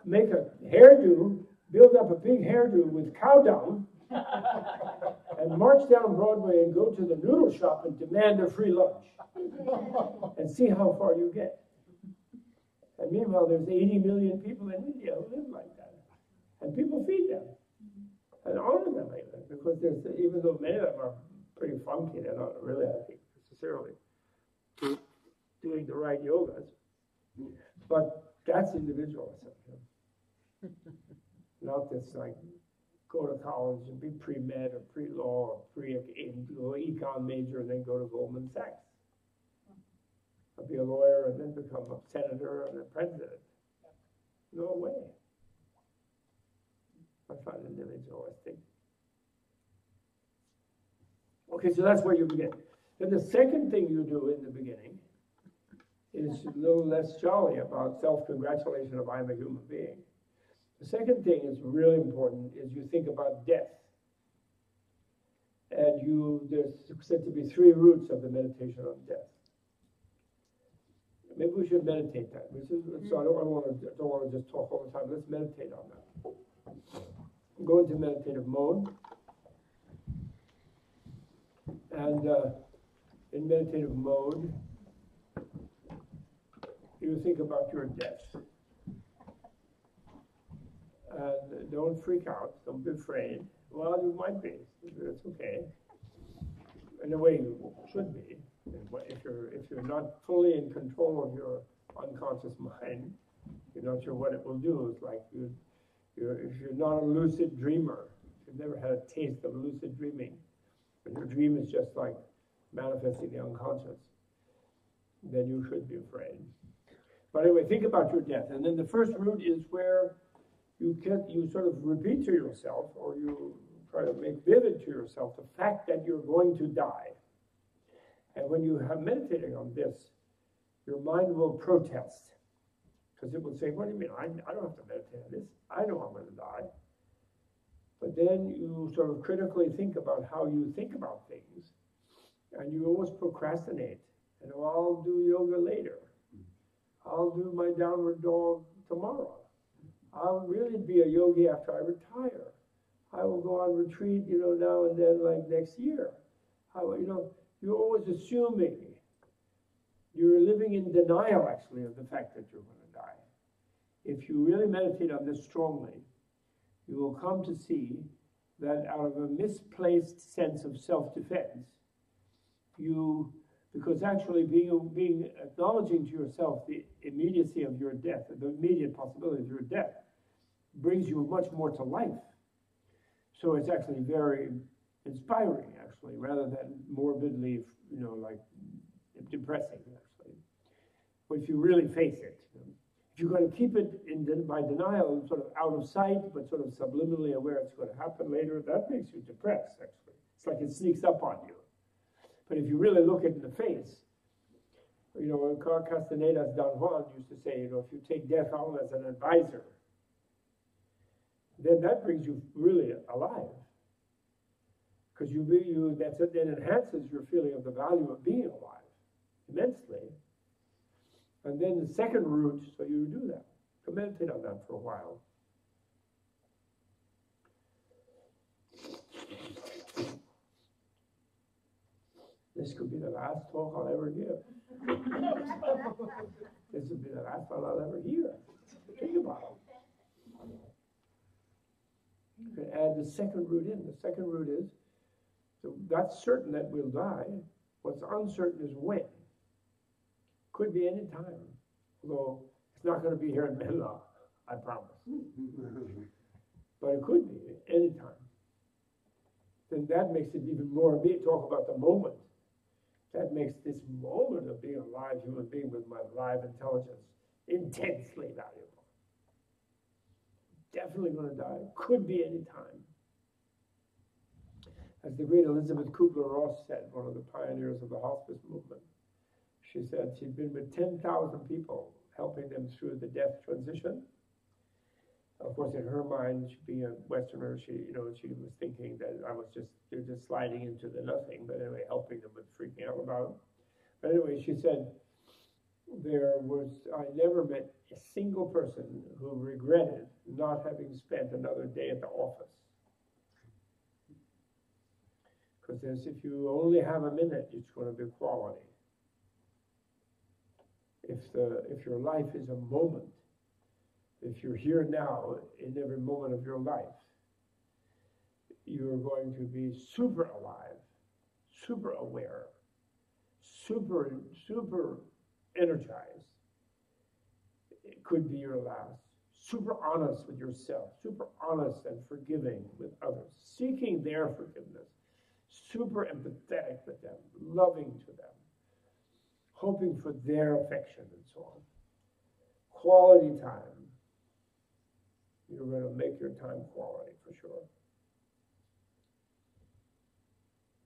A: make a hairdo, build up a big hairdo with cow dung, and march down Broadway and go to the noodle shop and demand a free lunch and see how far you get. And meanwhile, there's 80 million people in India who live like that. And people feed them and honor them like that because there's, even though many of them are pretty funky, they're not really, I think, necessarily doing the right yogas. But that's individualism. Not this like go to college and be pre-med or pre-law or pre-econ major and then go to Goldman Sachs. Hmm. Or be a lawyer and then become a senator and a president. No way. I find individualistic. Okay, so that's where you begin. Then the second thing you do in the beginning is a little less jolly about self-congratulation of I'm a human being. The second thing is really important is you think about death. And you there's said to be three roots of the meditation on death. Maybe we should meditate that. so I don't, I want to don't want to just talk all the time. Let's meditate on that. Go into meditative mode. And uh, in meditative mode, you think about your death. And don't freak out, don't be afraid. Well, you might be, that's okay. In a way, you should be. If you're, if you're not fully in control of your unconscious mind, you're not sure what it will do. It's like you, you're, if you're not a lucid dreamer, you've never had a taste of lucid dreaming, and your dream is just like manifesting the unconscious, then you should be afraid. But anyway, think about your death. And then the first root is where you you sort of repeat to yourself or you try to make vivid to yourself the fact that you're going to die. And when you have meditating on this, your mind will protest. Because it will say, What do you mean? I, I don't have to meditate on this. I know I'm going to die. But then you sort of critically think about how you think about things. And you always procrastinate. And oh, I'll do yoga later. I'll do my downward dog tomorrow. I'll really be a yogi after I retire. I will go on retreat, you know, now and then, like next year. I will, you know, you're always assuming. You're living in denial, actually, of the fact that you're going to die. If you really meditate on this strongly, you will come to see that out of a misplaced sense of self-defense, you, because actually being, being acknowledging to yourself the immediacy of your death, the immediate possibility of your death, brings you much more to life. So it's actually very inspiring, actually, rather than morbidly, you know, like depressing, actually. But if you really face it, if you're going to keep it in by denial, sort of out of sight, but sort of subliminally aware it's going to happen later, that makes you depressed, actually. It's like it sneaks up on you. But if you really look it in the face, you know, Carl Castaneda's Don Juan used to say, you know, if you take death on as an advisor, then that brings you really alive. Because you, you that's it, that enhances your feeling of the value of being alive immensely. And then the second route, so you do that. So meditate on that for a while. This could be the last talk I'll ever give. this would be the last one I'll ever hear. Think about it. You can add the second root in. The second root is so that's certain that we'll die. What's uncertain is when. Could be any time. Although it's not going to be here in Menla, I promise. but it could be any time. Then that makes it even more me talk about the moment. That makes this moment of being a live human being with my live intelligence intensely valuable. Definitely going to die. Could be any time. As the great Elizabeth Kubler-Ross said, one of the pioneers of the hospice movement, she said she'd been with 10,000 people helping them through the death transition. Of course, in her mind, being a Westerner, she, you know, she was thinking that I was just, they're just sliding into the nothing, but anyway, helping them with freaking out about it. But anyway, she said, there was, I never met a single person who regretted not having spent another day at the office. Because if you only have a minute, it's going to be quality. If, the, if your life is a moment, if you're here now in every moment of your life, you're going to be super alive, super aware, super, super energized. It could be your last. Super honest with yourself, super honest and forgiving with others, seeking their forgiveness, super empathetic with them, loving to them, hoping for their affection and so on. Quality time. You're going to make your time quality for sure.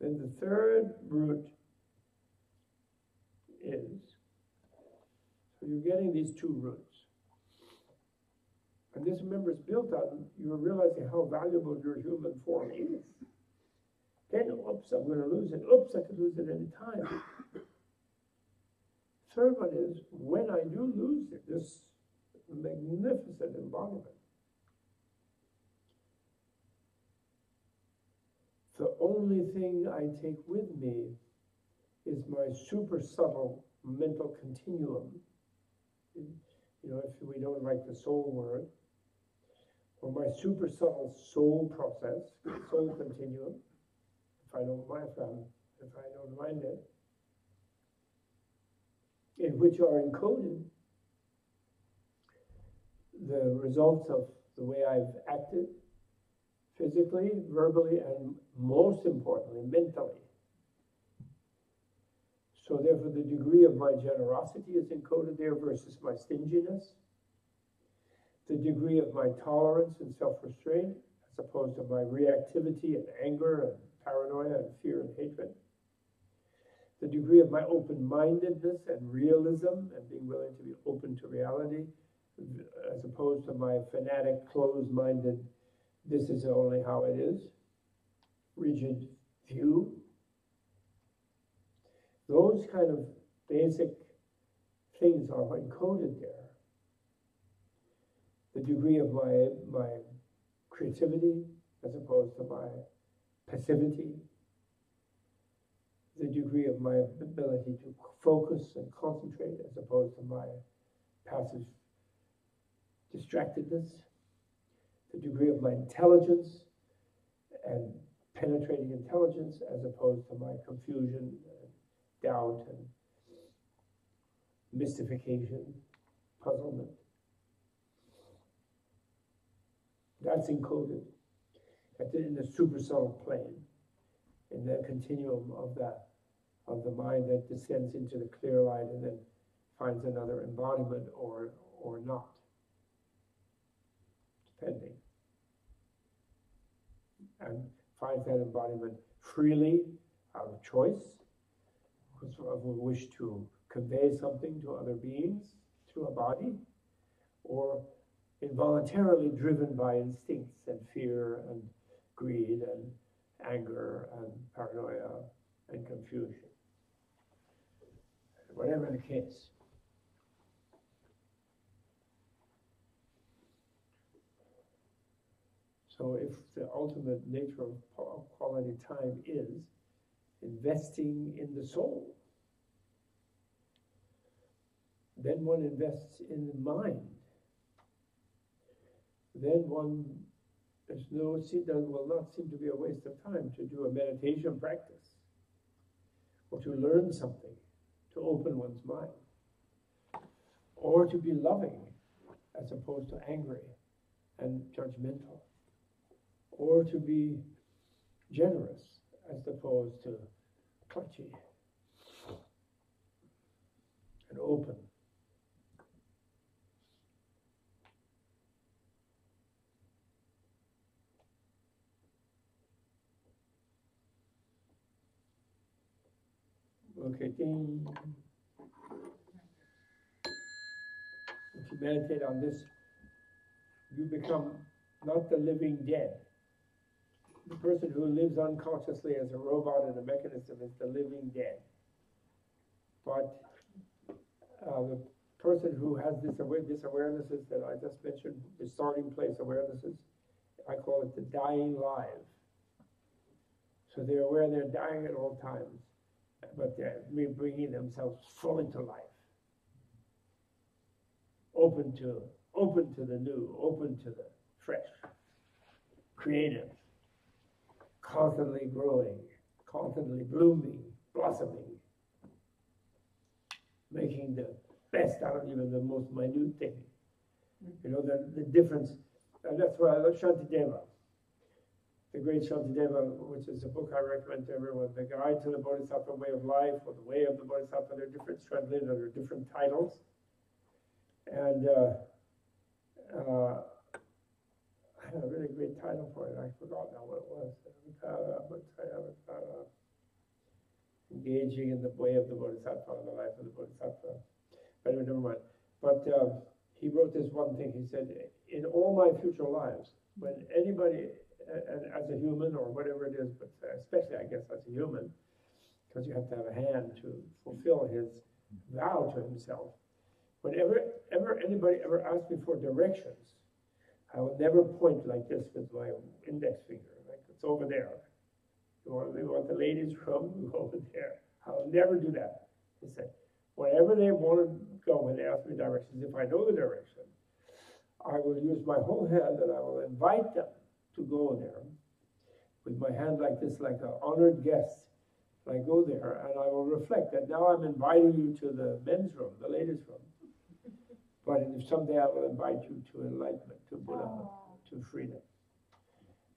A: Then the third root is so you're getting these two roots. And this, remember, is built on you're realizing how valuable your human form is. Then, oops, I'm going to lose it. Oops, I could lose it any time. Third one is when I do lose it, this magnificent embodiment. The only thing I take with me is my super subtle mental continuum. You know, if we don't like the soul word, or my super subtle soul process, soul continuum if I don't mind, I'm, if I don't mind it, in which are encoded the results of the way I've acted physically, verbally, and most importantly, mentally. So therefore, the degree of my generosity is encoded there versus my stinginess. The degree of my tolerance and self-restraint as opposed to my reactivity and anger and paranoia and fear and hatred. The degree of my open mindedness and realism and being willing to be open to reality, as opposed to my fanatic, closed minded, this is only how it is, rigid view. Those kind of basic things are encoded there. The degree of my, my creativity as opposed to my passivity, the degree of my ability to focus and concentrate as opposed to my passive distractedness, the degree of my intelligence and penetrating intelligence as opposed to my confusion, doubt, and mystification, puzzlement. That's encoded in the super subtle plane. in the continuum of that, of the mind that descends into the clear light and then finds another embodiment or, or not, depending. And finds that embodiment freely out of choice, of a wish to convey something to other beings through a body, or involuntarily driven by instincts and fear and greed and anger and paranoia and confusion. Whatever the case. So, if the ultimate nature of quality time is investing in the soul, then one invests in the mind. Then one, there's no, there will not seem to be a waste of time to do a meditation practice or to learn something, to open one's mind, or to be loving as opposed to angry and judgmental or to be generous as opposed to clutchy and open. Okay, ding. If you meditate on this, you become not the living dead the person who lives unconsciously as a robot and a mechanism is the living dead. But uh, the person who has this, aware, this awarenesses that I just mentioned, the starting place awarenesses, I call it the dying live. So they're aware they're dying at all times, but they're bringing themselves full into life, open to open to the new, open to the fresh, creative constantly growing, constantly blooming, blossoming, making the best out of even the most minute thing. You know, the, the difference, and that's why Shantideva, the great Shantideva, which is a book I recommend to everyone, The Guide to the Bodhisattva Way of Life, or The Way of the Bodhisattva, they're different, translated under different titles. And uh, uh, had a really great title for it, I forgot now what it was but uh, engaging in the way of the Bodhisattva, the life of the Bodhisattva. But anyway, never mind. But uh, he wrote this one thing. He said, "In all my future lives, when anybody, uh, as a human or whatever it is, but especially I guess as a human, because you have to have a hand to fulfill his vow to himself. Whenever ever anybody ever asks me for directions, I will never point like this with my index finger Like it's over there. You want, you want the ladies' room? Over there. I'll never do that. He said, wherever they want to go when they ask me directions, if I know the direction, I will use my whole hand and I will invite them to go there with my hand like this, like an honored guest. I go there and I will reflect that now I'm inviting you to the men's room, the ladies' room. But if someday I will invite you to enlightenment, to Buddha, oh. to freedom.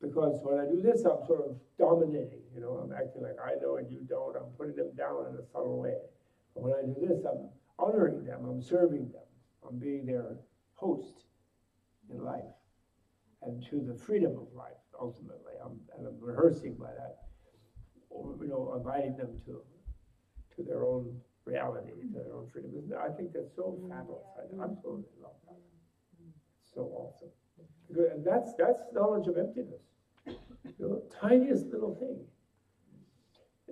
A: Because when I do this, I'm sort of dominating, you know, I'm acting like I know and you don't. I'm putting them down in a subtle way. But when I do this, I'm honoring them, I'm serving them, I'm being their host in life and to the freedom of life, ultimately. I'm, and I'm rehearsing by that, or, you know, inviting them to, to their own reality, to their own freedom. I think that's so mm. fabulous. I absolutely love that. It's so awesome. And that's, that's knowledge of emptiness. You know, tiniest little thing.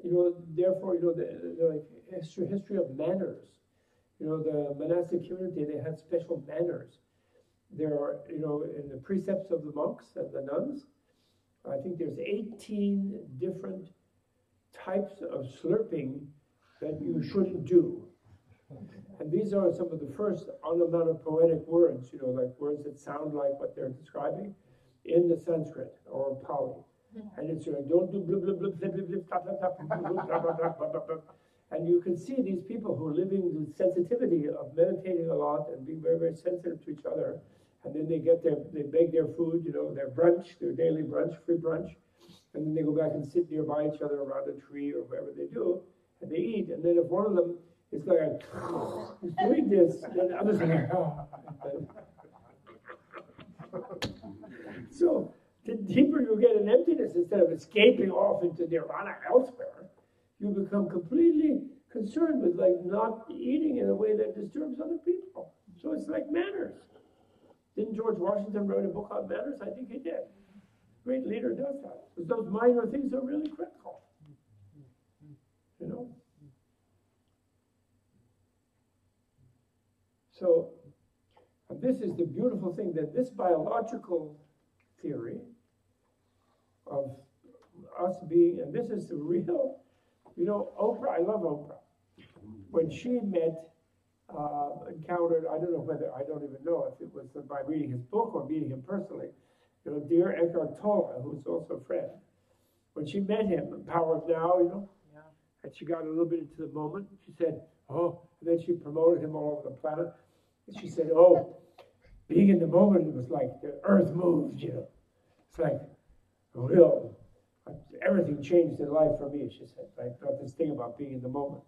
A: You know, therefore, you know, the, the like history, history of manners. You know, the monastic community, they had special manners. There are, you know, in the precepts of the monks and the nuns, I think there's 18 different types of slurping that you shouldn't do. And these are some of the first onomatopoetic words, you know, like words that sound like what they're describing in the Sanskrit or Pali. And it's like, don't do blub, blub, blub, blub, blub, blub, blub, blub, And you can see these people who are living the sensitivity of meditating a lot and being very, very sensitive to each other. And then they get their, they bake their food, you know, their brunch, their daily brunch, free brunch. and then they go back and sit nearby each other around a tree or wherever they do, they eat. And then if one of them is like, he's doing this, then the other's like, so the deeper you get in emptiness, instead of escaping off into nirvana elsewhere, you become completely concerned with like not eating in a way that disturbs other people. So it's like manners. Didn't George Washington write a book on manners? I think he did. Great leader does that. Because those minor things are really critical. You know? So this is the beautiful thing that this biological theory of us being, and this is the real, you know, Oprah, I love Oprah. When she met, uh, encountered, I don't know whether, I don't even know if it was by reading his book or meeting him personally, you know, dear Eckhart Tolle, who's also a friend, when she met him, Power of Now, you know. And she got a little bit into the moment, she said, oh, and then she promoted him all over the planet. And she said, oh, being in the moment, it was like the earth moved, you know. It's like real, everything changed in life for me, she said. I got this thing about being in the moment,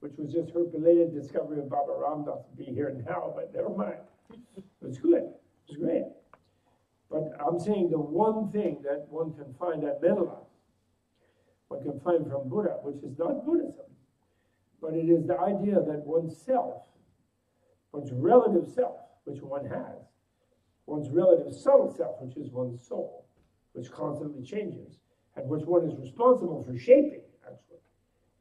A: which was just her belated discovery of Baba Ram Dass to be here now, but never mind. It was good. It was great. But I'm saying the one thing that one can find at Menla, one can find from Buddha, which is not Buddhism, but it is the idea that oneself, one's relative self, which one has, one's relative subtle self, which is one's soul, which constantly changes, and which one is responsible for shaping, actually.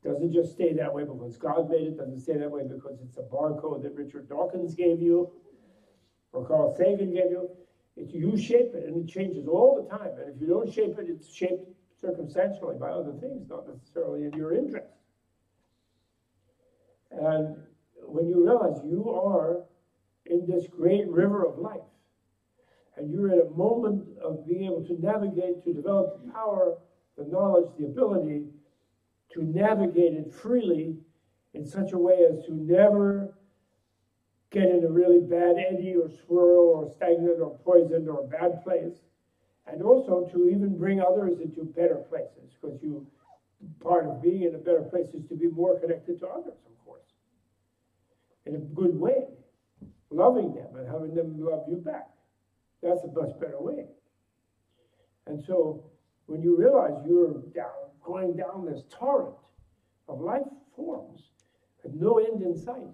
A: Doesn't just stay that way because God made it, doesn't stay that way because it's a barcode that Richard Dawkins gave you or Carl Sagan gave you. It's you shape it and it changes all the time. And if you don't shape it, it's shaped circumstantially by other things, not necessarily in your interest. And when you realize you are in this great river of life. And you're at a moment of being able to navigate, to develop the power, the knowledge, the ability to navigate it freely in such a way as to never get in a really bad eddy or swirl or stagnant or poisoned or bad place. And also to even bring others into better places because you part of being in a better place is to be more connected to others, of course, in a good way loving them and having them love you back. That's a much better way. And so when you realize you're down, going down this torrent of life forms with no end in sight,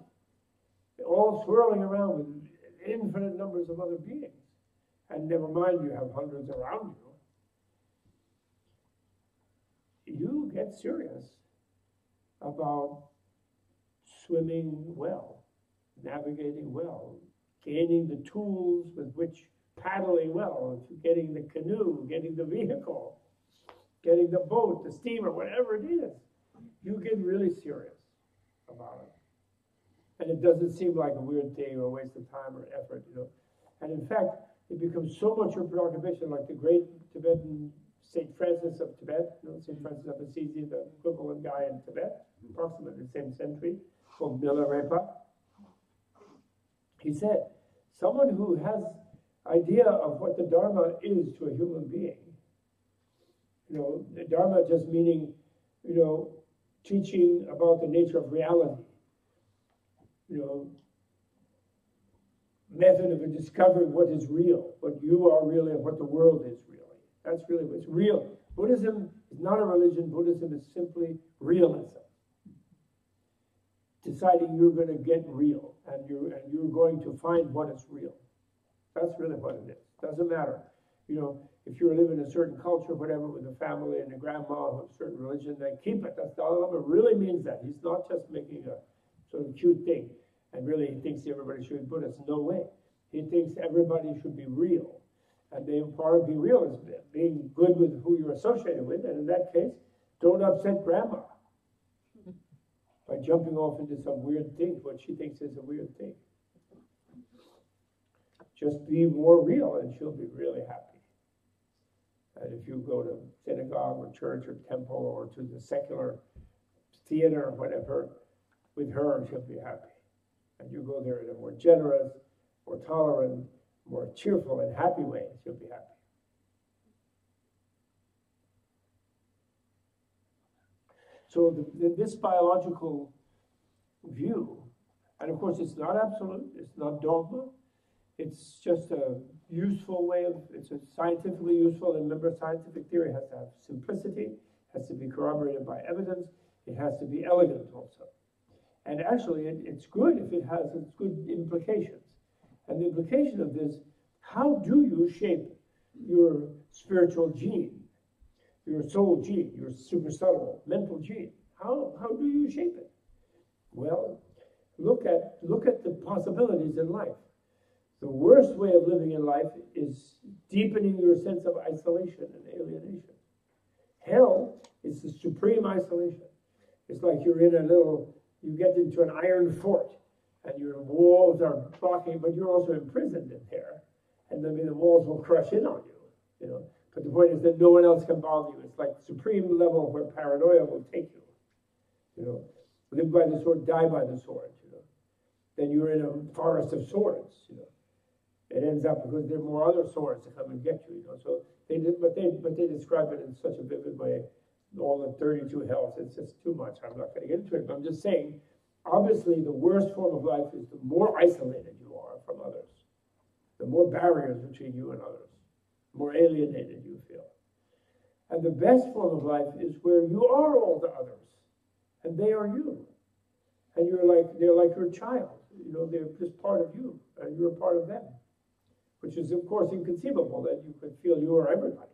A: all swirling around with infinite numbers of other beings, and never mind you have hundreds around you, you get serious about swimming well navigating well, gaining the tools with which paddling well, getting the canoe, getting the vehicle, getting the boat, the steamer, whatever it is, you get really serious about it. And it doesn't seem like a weird thing or a waste of time or effort, you know. And in fact, it becomes so much your preoccupation, like the great Tibetan St. Francis of Tibet, you know, St. Francis of Assisi, the equivalent guy in Tibet, approximately the same century, called Milarepa. He said, someone who has idea of what the Dharma is to a human being, you know, the Dharma just meaning, you know, teaching about the nature of reality, you know, method of discovering what is real, what you are really and what the world is really. That's really what's real. Buddhism is not a religion, Buddhism is simply realism deciding you're going to get real and you're and you're going to find what is real. That's really what it is. Doesn't matter, you know, if you're living in a certain culture, whatever, with a family and a grandma of a certain religion, then keep it. That's Dalai Lama really means that. He's not just making a sort of cute thing, and really he thinks everybody should be Buddhist. No way. He thinks everybody should be real. And the part of being real is being good with who you're associated with, and in that case, don't upset grandma by jumping off into some weird thing, what she thinks is a weird thing. Just be more real and she'll be really happy. And if you go to synagogue or church or temple or to the secular theater or whatever, with her, she'll be happy. And you go there in a more generous, more tolerant, more cheerful and happy way, you'll be happy. So the, the, this biological view, and of course it's not absolute, it's not dogma, it's just a useful way of, it's a scientifically useful, and remember scientific theory has to have simplicity, has to be corroborated by evidence, it has to be elegant also. And actually, it, it's good if it has its good implications. And the implication of this, how do you shape your spiritual gene, your soul gene, your super subtle mental gene? How, how do you shape it? Well, look at, look at the possibilities in life. The worst way of living in life is deepening your sense of isolation and alienation. Hell is the supreme isolation. It's like you're in a little, you get into an iron fort and your walls are blocking, but you're also imprisoned in there. And then the walls will crush in on you, you know. But the point is that no one else can bother you. It's like supreme level where paranoia will take you. You know, live by the sword, die by the sword, you know. Then you're in a forest of swords, you know. It ends up because there are more other swords to come and get you, you know. So they did, but they but they describe it in such a vivid way. All in 32 hells, it's just too much. I'm not going to get into it, but I'm just saying, obviously, the worst form of life is the more isolated you are from others, the more barriers between you and others, the more alienated you feel. And the best form of life is where you are all the others, and they are you, and you're like they're like your child. You know, they're just part of you, and you're a part of them which is of course inconceivable that you could feel you are everybody.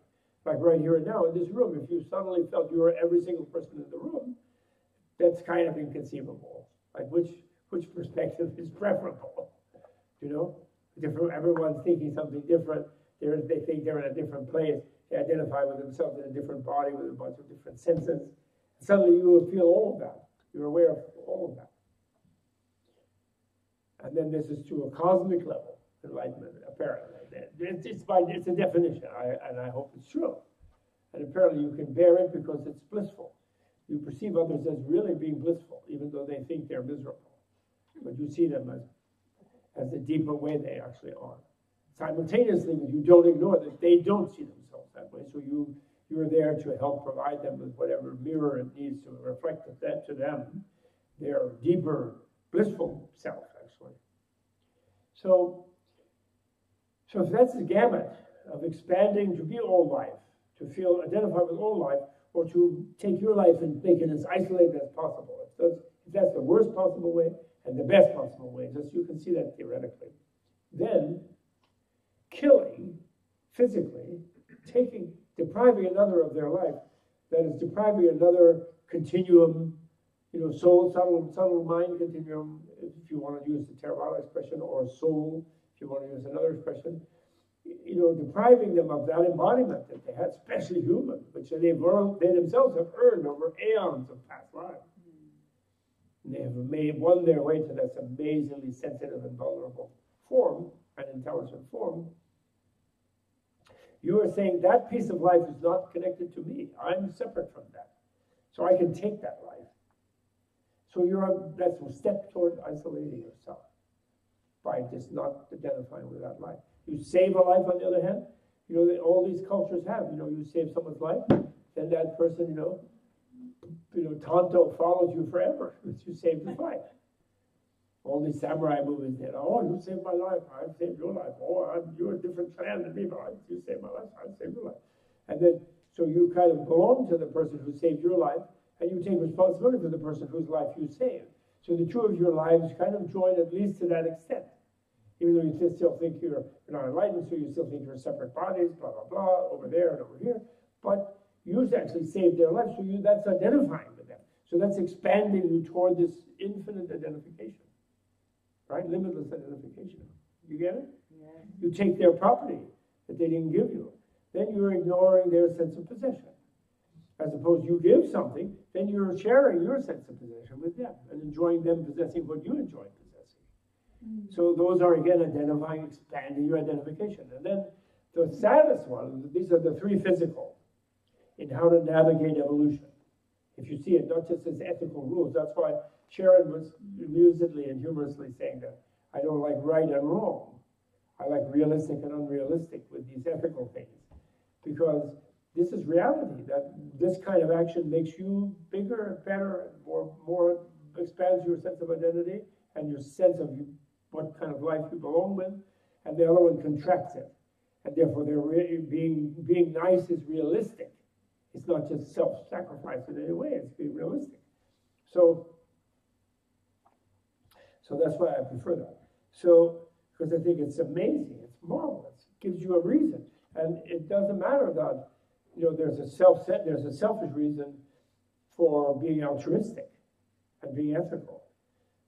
A: Like right here and now in this room, if you suddenly felt you were every single person in the room, that's kind of inconceivable. Like which which perspective is preferable? You know, different. Everyone's thinking something different. They're, they think they're in a different place. They identify with themselves in a different body with a bunch of different senses. And suddenly you will feel all of that. You're aware of all of that. And then this is to a cosmic level enlightenment, apparently. It's, it's, by, it's a definition, I, and I hope it's true. And apparently you can bear it because it's blissful. You perceive others as really being blissful, even though they think they're miserable. But you see them as, as the deeper way they actually are. Simultaneously, you don't ignore that they don't see themselves that way. So you, you're there to help provide them with whatever mirror it needs to reflect that to them, their deeper, blissful self, actually. So so that's the gamut of expanding to be all life, to feel identified with all life, or to take your life and make it as isolated as possible, that's the worst possible way and the best possible way, just you can see that theoretically, then killing physically, taking, depriving another of their life, that is depriving another continuum, you know, soul, subtle, subtle mind continuum, if you want to use the Theravada expression, or soul if you want to use another expression, you know, depriving them of that embodiment that they had, especially human, which they've earned, they themselves have earned over aeons of past lives. And they have made, won their way to this amazingly sensitive and vulnerable form, an intelligent form. You are saying that piece of life is not connected to me. I'm separate from that. So I can take that life. So you're that's a step toward isolating yourself by just not identifying with that life. You save a life, on the other hand, you know, all these cultures have, you know, you save someone's life, then that person, you know, you know, Tonto follows you forever because you saved his life. All these samurai movies did. Oh, you saved my life. I saved your life. Oh, I'm, you're a different clan than me, but you saved my life. I saved your life. And then, so you kind of belong to the person who saved your life, and you take responsibility for the person whose life you saved. So the two of your lives kind of join at least to that extent even though you still think you're, you're not enlightened, so you still think you're separate bodies, blah, blah, blah, over there and over here. But you actually saved their life, so you, that's identifying with them. So that's expanding you toward this infinite identification, right? Limitless identification. You get it? Yeah. You take their property that they didn't give you. Then you're ignoring their sense of possession. As opposed you give something, then you're sharing your sense of possession with them and enjoying them possessing what you enjoy so those are again identifying, expanding your identification. And then the saddest one, these are the three physical in how to navigate evolution. If you see it, not just as ethical rules. That's why Sharon was amusedly and humorously saying that I don't like right and wrong. I like realistic and unrealistic with these ethical things. Because this is reality, that this kind of action makes you bigger and better and more, more expands your sense of identity and your sense of you, what kind of life you belong with, and the other one contracts it. And therefore, they're really being, being nice is realistic. It's not just self-sacrifice in any way, it's being realistic. So, so that's why I prefer that. So, because I think it's amazing, it's marvelous, it gives you a reason. And it doesn't matter that you know, there's a self there's a selfish reason for being altruistic and being ethical.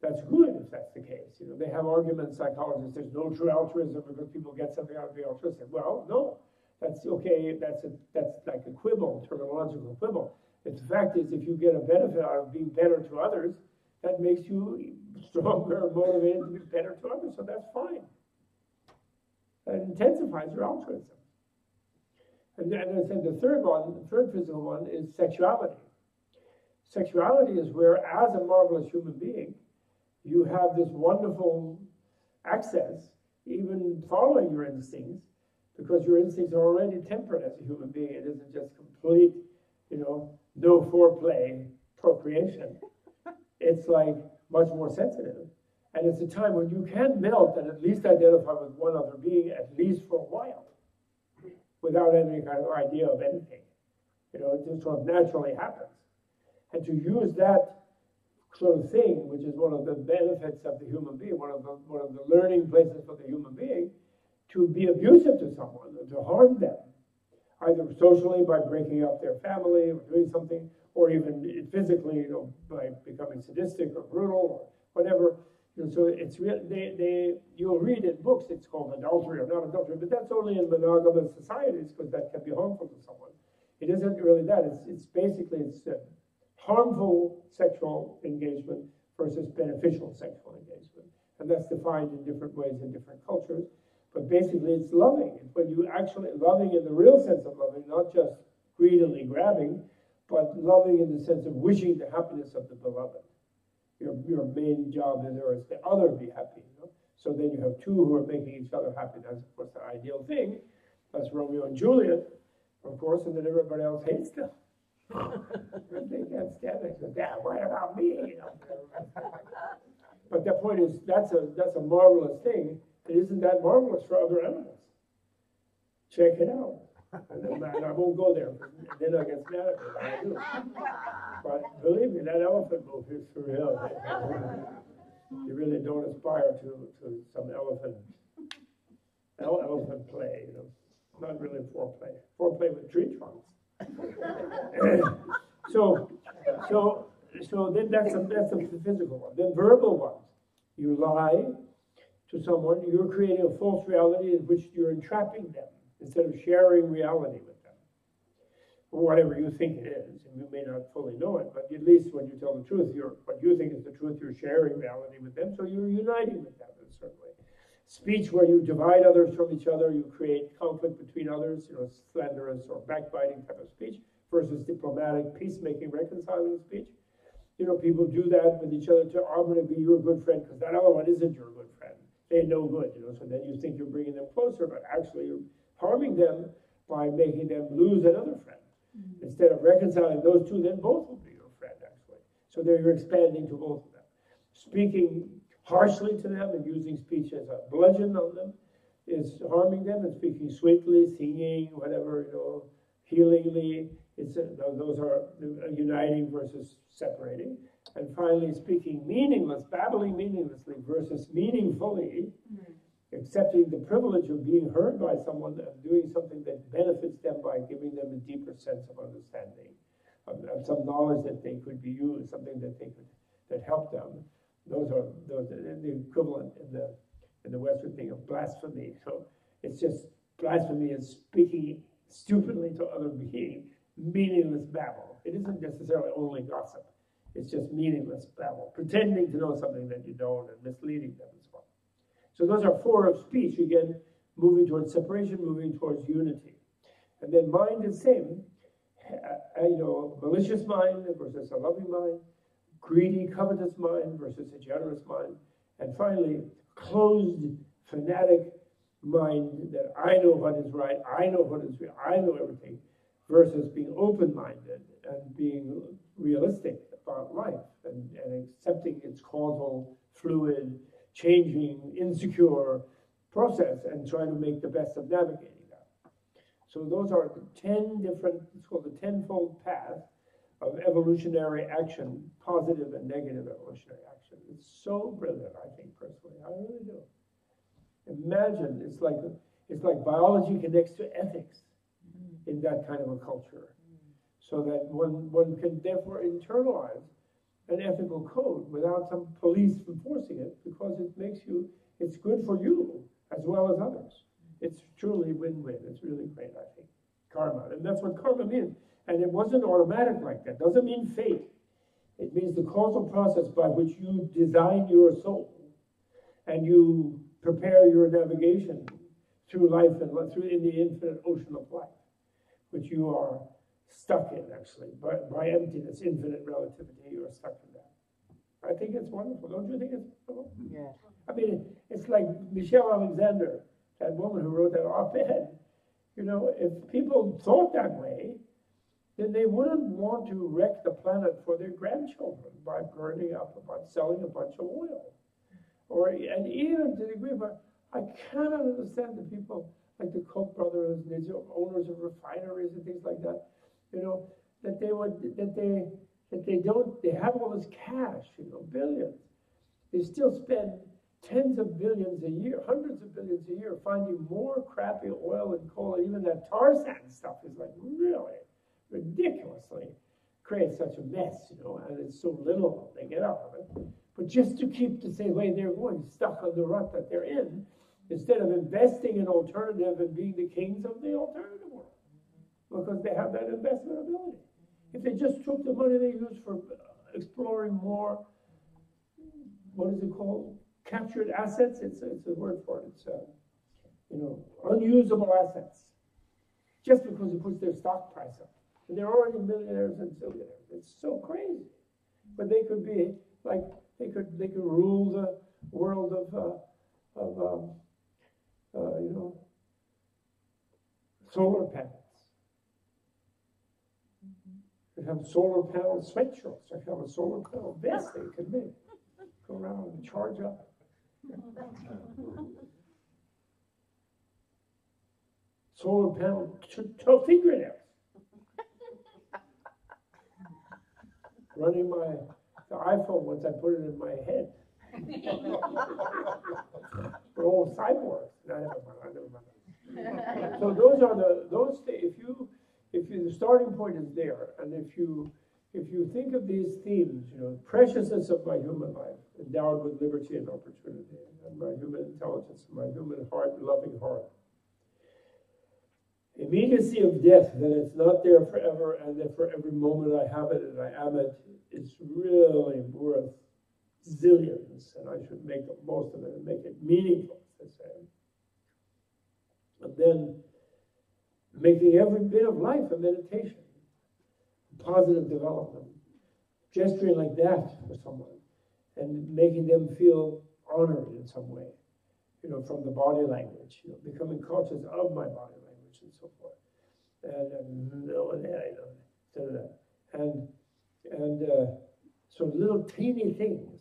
A: That's good if that's the case. You know, they have arguments, psychologists, there's no true altruism because people get something out of being altruistic. Well, no. That's okay, that's a that's like a quibble, terminological quibble. But the fact is if you get a benefit out of being better to others, that makes you stronger, motivated to be better to others, so that's fine. That intensifies your altruism. And then I said the third one, the third physical one is sexuality. Sexuality is where, as a marvelous human being, you have this wonderful access, even following your instincts, because your instincts are already tempered as a human being. It isn't just complete, you know, no foreplay procreation. It's like much more sensitive. And it's a time when you can melt and at least identify with one other being, at least for a while without any kind of idea of anything. You know, it just sort of naturally happens. And to use that sort of thing, which is one of the benefits of the human being, one of the, one of the learning places for the human being, to be abusive to someone to harm them, either socially by breaking up their family or doing something, or even physically, you know, by becoming sadistic or brutal or whatever, and so it's real. They, they you'll read in books it's called adultery or not adultery, but that's only in monogamous societies because that can be harmful to someone. It isn't really that. It's it's basically it's uh, harmful sexual engagement versus beneficial sexual engagement, and that's defined in different ways in different cultures. But basically, it's loving. It's when you actually loving in the real sense of loving, not just greedily grabbing, but loving in the sense of wishing the happiness of the beloved your, your main job is there is the other be happy. You know? So then you have two who are making each other happy. That's of course the ideal thing. That's Romeo and Juliet, of course, and then everybody else hates them. They can't it. Dad, what about me? You know? but the point is, that's a that's a marvelous thing. It isn't that marvelous for other animals. Check it out. And then I won't go there. Then I get mad at me. I do. But believe me, that elephant movie is surreal. You really don't aspire to, to some elephant elephant play, you know. Not really foreplay. Foreplay with tree trunks. so so so then that's a that's a physical one. Then verbal ones. You lie to someone, you're creating a false reality in which you're entrapping them instead of sharing reality with them, whatever you think it is. And you may not fully know it, but at least when you tell the truth, you're, what you think is the truth, you're sharing reality with them, so you're uniting with them in a certain way. Speech where you divide others from each other, you create conflict between others, you know, slanderous or backbiting type of speech, versus diplomatic, peacemaking, reconciling speech. You know, people do that with each other to, oh, I'm going to be your good friend because that other one isn't your good friend. They're no good, you know, so then you think you're bringing them closer, but actually you're harming them by making them lose another friend. Mm-hmm. Instead of reconciling those two, then both will be your friend, actually. So there you're expanding to both of them. Speaking harshly to them and using speech as a bludgeon on them is harming them, and speaking sweetly, singing, whatever, you know, healingly. It's a, those are uniting versus separating. And finally, speaking meaningless, babbling meaninglessly versus meaningfully. Mm-hmm accepting the privilege of being heard by someone and doing something that benefits them by giving them a deeper sense of understanding, of, of some knowledge that they could be used, something that they could that helped them. Those are those are the equivalent in the in the Western thing of blasphemy. So it's just blasphemy is speaking stupidly to other beings, meaningless babble. It isn't necessarily only gossip. It's just meaningless babble, pretending to know something that you don't and misleading them so on. So those are four of speech, again, moving towards separation, moving towards unity. And then mind is same, uh, you know, malicious mind versus a loving mind, greedy, covetous mind versus a generous mind, and finally, closed, fanatic mind that I know what is right, I know what is real, I know everything, versus being open-minded and being realistic about life and, and accepting its causal, fluid, changing, insecure process and trying to make the best of navigating that. So those are 10 different, it's called the tenfold path evolutionary action, positive and negative evolutionary action. It's so brilliant, I think, personally. I really do. Imagine, it's like, it's like biology connects to ethics mm-hmm. in that kind of a culture. So that one, one can therefore internalize an ethical code without some police enforcing it because it makes you, it's good for you as well as others. It's truly win-win. It's really great, I think. Karma. And that's what karma means. And it wasn't automatic like that. Doesn't mean fate. It means the causal process by which you design your soul and you prepare your navigation through life and through in the infinite ocean of life, which you are stuck in actually by, by emptiness, infinite relativity. You are stuck in that. I think it's wonderful. Don't you think it's wonderful?
C: Yeah.
A: I mean, it's like Michelle Alexander, that woman who wrote that op-ed. You know, if people thought that way, then they wouldn't want to wreck the planet for their grandchildren by burning up, by selling a bunch of oil. Or, and even to the degree, but I cannot understand the people like the Koch brothers, the owners of refineries and things like that, you know, that they would, that they, that they don't, they have all this cash, you know, billions. They still spend tens of billions a year, hundreds of billions a year, finding more crappy oil and coal, and even that tar sand stuff is like really ridiculously creates such a mess, you know, and it's so little they get out of it. But just to keep the same way they're going, stuck on the rut that they're in, instead of investing in alternative and being the kings of the alternative world, because they have that investment ability. If they just took the money they use for exploring more, what is it called? captured assets, it's, it's a word for it, it's, uh, you know, unusable assets, just because it puts their stock price up. And they're already millionaires and billionaires. It's so crazy. But they could be like they could they could rule the world of uh, of um, uh, you know solar panels. They have solar panel sweatshirts. They have a solar panel vest they could make. Go around and charge up. Solar panel to fingernails. Running my the iPhone once I put it in my head. We're all cyborgs. Never mind. Never mind. So those are the those. If you if you, the starting point is there, and if you if you think of these themes, you know, preciousness of my human life, endowed with liberty and opportunity, and my human intelligence, my human heart, loving heart. Immediacy of death, that it's not there forever, and that for every moment I have it and I am it, it, is really worth zillions, and I should make the most of it and make it meaningful, as I say. And then making every bit of life a meditation positive development, gesturing like that for someone, and making them feel honored in some way, you know, from the body language, you know, becoming conscious of my body language and so forth. And, and you know, and and uh, so little teeny things,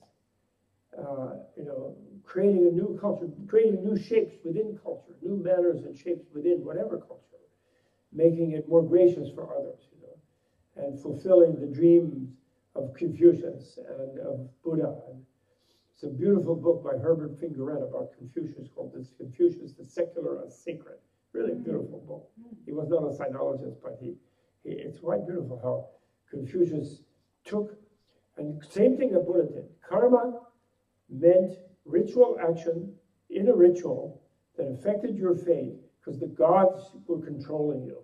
A: uh, you know, creating a new culture, creating new shapes within culture, new manners and shapes within whatever culture, making it more gracious for others you know, and fulfilling the dreams of Confucius and of Buddha. And it's a beautiful book by Herbert Fingarette about Confucius called Confucius, the Secular and Sacred. Really mm. beautiful book. Mm. He was not a sinologist, but he, he it's quite beautiful how Confucius took, and same thing that Buddha did. Karma meant ritual action in a ritual that affected your fate because the gods were controlling you.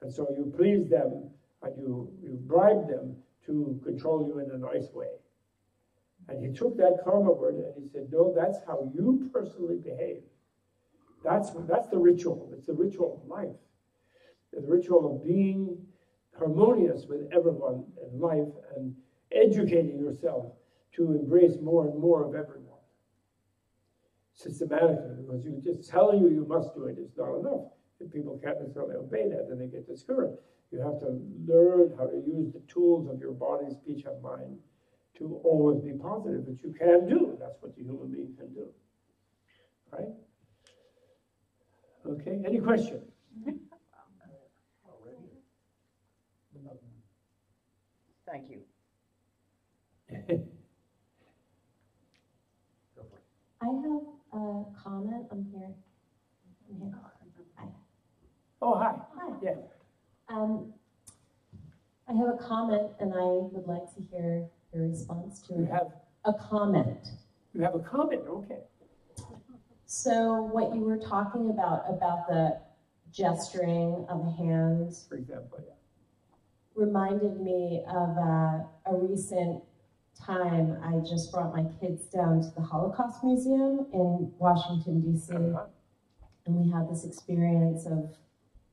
A: And so you pleased them and you, you bribe them to control you in a nice way. And he took that karma word and he said, No, that's how you personally behave. That's, that's the ritual. It's the ritual of life. The ritual of being harmonious with everyone in life and educating yourself to embrace more and more of everyone systematically because you just telling you you must do it is not enough. People can't necessarily obey that, then they get discouraged. You have to learn how to use the tools of your body, speech, and mind to always be positive, which you can do. That's what the human being can do. Right? Okay, any questions?
C: Thank you.
D: I have a comment. I'm here. I'm here. Hi.
A: Oh, hi.
D: Hi.
A: Yeah.
D: Um, I have a comment, and I would like to hear your response to
A: You
D: it.
A: have
D: A comment.
A: you have a comment, okay.
D: So, what you were talking about about the gesturing of hands
A: For example, yeah.
D: reminded me of a, a recent time I just brought my kids down to the Holocaust Museum in Washington, D.C.
A: Uh-huh.
D: and we had this experience of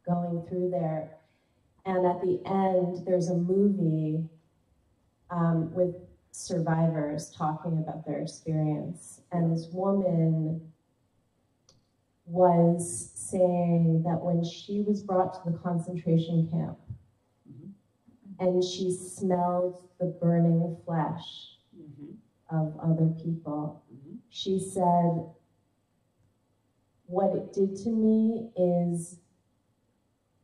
D: going through there. And at the end, there's a movie um, with survivors talking about their experience. And this woman was saying that when she was brought to the concentration camp
A: Mhm.
D: and she smelled the burning flesh
A: Mhm.
D: of other people,
A: Mhm.
D: she said, What it did to me is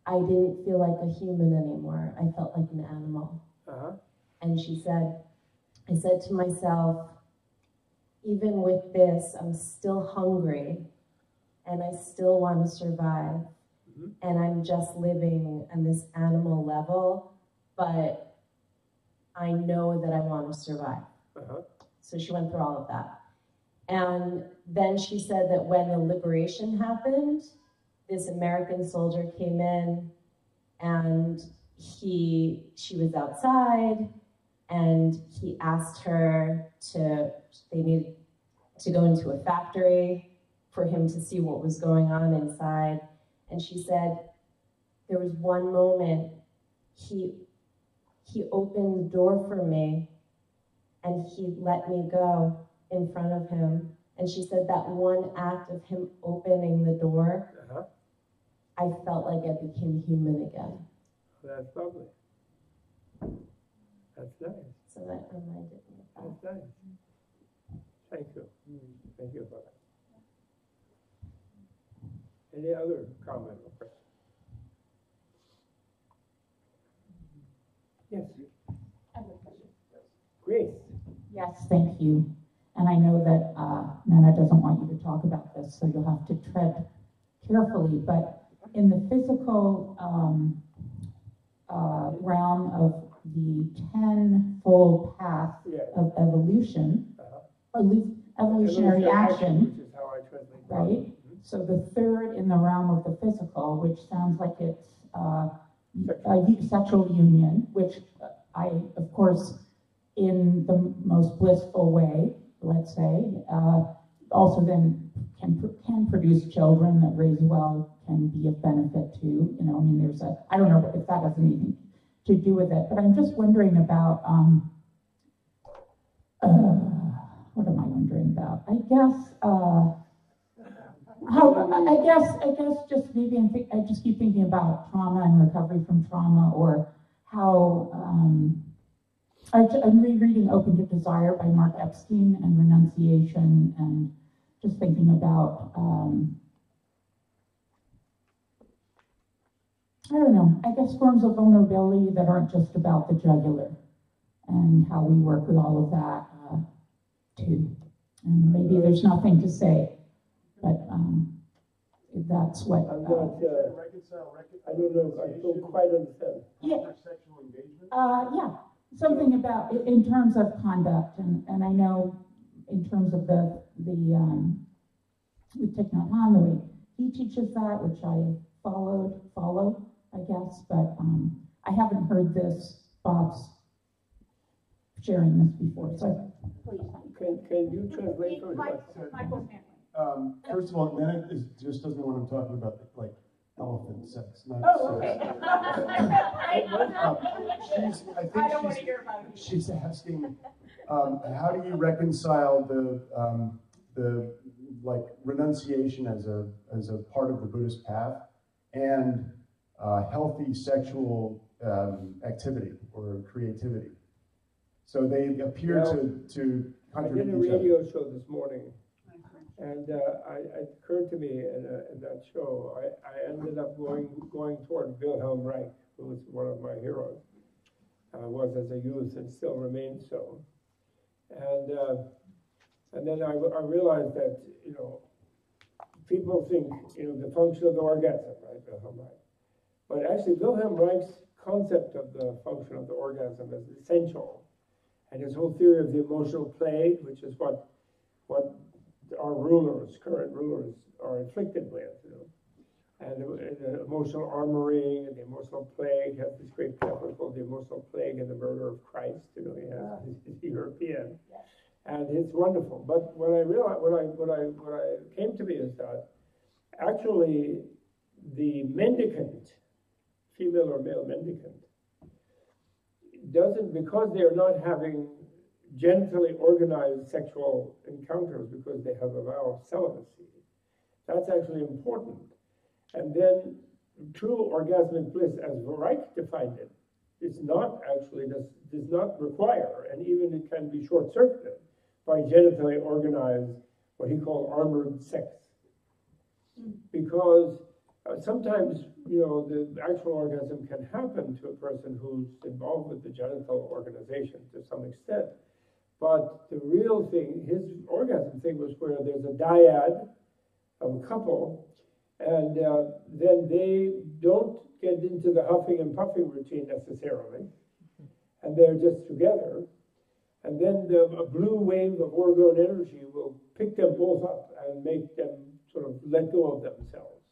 D: I didn't feel like a human anymore. I felt like an animal.
A: Uh-huh.
D: And she said, I said to myself, even with this, I'm still hungry and I still want to survive.
A: Mhm.
D: And I'm just living on this animal level, but I know that I want to survive.
A: Uh-huh.
D: So she went through all of that. And then she said that when the liberation happened, this American soldier came in and he she was outside and he asked her to they needed to go into a factory for him to see what was going on inside. And she said there was one moment he he opened the door for me and he let me go in front of him. And she said that one act of him opening the door,
A: Uh-huh.
D: I felt like I became human again.
A: That's lovely. That's nice.
D: So that reminded me of that.
A: That's nice. Thank you. Thank you for that. Any other comment or question? Yes, Grace.
E: Yes, thank you. And I know that uh, Nana doesn't want you to talk about this, so you'll have to tread carefully. But in the physical um, uh, realm of the tenfold path
A: Yeah.
E: of evolution,
A: Uh-huh.
E: evolu- evolutionary action,
A: Which is how I
E: right? So the third in the realm of the physical, which sounds like it's uh, a sexual union, which I, of course, in the most blissful way, let's say, uh, also then can can produce children that raise well, can be of benefit to. You know, I mean, there's a I don't know if that has anything to do with it, but I'm just wondering about. Um, uh, what am I wondering about? I guess. Uh, how, I guess, I guess just maybe I just keep thinking about trauma and recovery from trauma or how, um, I, am rereading Open to Desire by Mark Epstein and Renunciation and just thinking about, um, I don't know, I guess forms of vulnerability that aren't just about the jugular and how we work with all of that, uh, too. And maybe there's nothing to say, but, um, that's what,
A: I'm
E: uh,
A: not, uh,
B: Reconcile,
A: I don't know, I don't quite understand.
E: Yeah.
B: Sexual engagement?
E: Uh, yeah, something about, i- in terms of conduct, and, and I know in terms of the, the, um, with Thich Nhat Hanh, the way he teaches that, which I followed, follow, I guess, but, um, I haven't heard this, Bob's sharing this before, so please.
A: Can, can you translate for us?
F: Michael's hand.
G: Um, first of all, Nana is, just doesn't know what I'm talking about, like elephant sex, not
F: Oh,
G: sex.
F: okay.
G: Um, She's, I
F: I
G: think
F: don't want to
G: she's,
F: hear about it.
G: she's asking, um, how do you reconcile the, um, the, like, renunciation as a, as a part of the Buddhist path and, uh, healthy sexual um, activity or creativity. So they appear
A: Well,
G: to, to
A: I did
G: contradict
A: a
G: each other.
A: radio show this morning, and uh, I, it occurred to me in, uh, in that show, I, I ended up going, going toward Wilhelm Reich, who was one of my heroes. Uh, was as a youth and still remains so. And, uh, and then I, I realized that, you know, people think, you know, the function of the orgasm, right, Wilhelm Reich. But actually, Wilhelm Reich's concept of the function of the orgasm is essential. And his whole theory of the emotional plague, which is what, what our rulers, current rulers, are inflicted with, you know. And the, the emotional armoring and the emotional plague has this great pamphlet called The Emotional Plague and the Murder of Christ, you know, he has, ah. he's European. And it's wonderful. But what I realized, what I, what I, what I came to me is that actually the mendicant, female or male mendicant, doesn't, because they're not having genitally organized sexual encounters because they have a vow of celibacy, that's actually important. And then true orgasmic bliss, as Reich defined it, is not actually, does, does not require, and even it can be short circuited by genitally organized, what he called armored sex. Because uh, sometimes, you know, the actual orgasm can happen to a person who's involved with the genital organization to some extent. But the real thing, his orgasm thing was where there's a dyad of a couple, and uh, then they don't get into the huffing and puffing routine necessarily, and they're just together. And then the, a blue wave of orgone energy will pick them both up and make them sort of let go of themselves,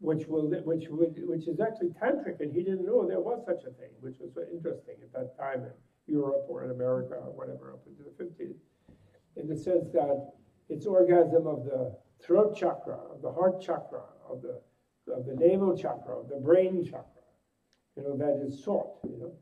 A: which will which which is actually tantric, and he didn't know there was such a thing, which was interesting at that time Europe or in America or whatever up into the 50s, in the sense that it's orgasm of the throat chakra, of the heart chakra, of the of the navel chakra, of the brain chakra, you know, that is sought, you know.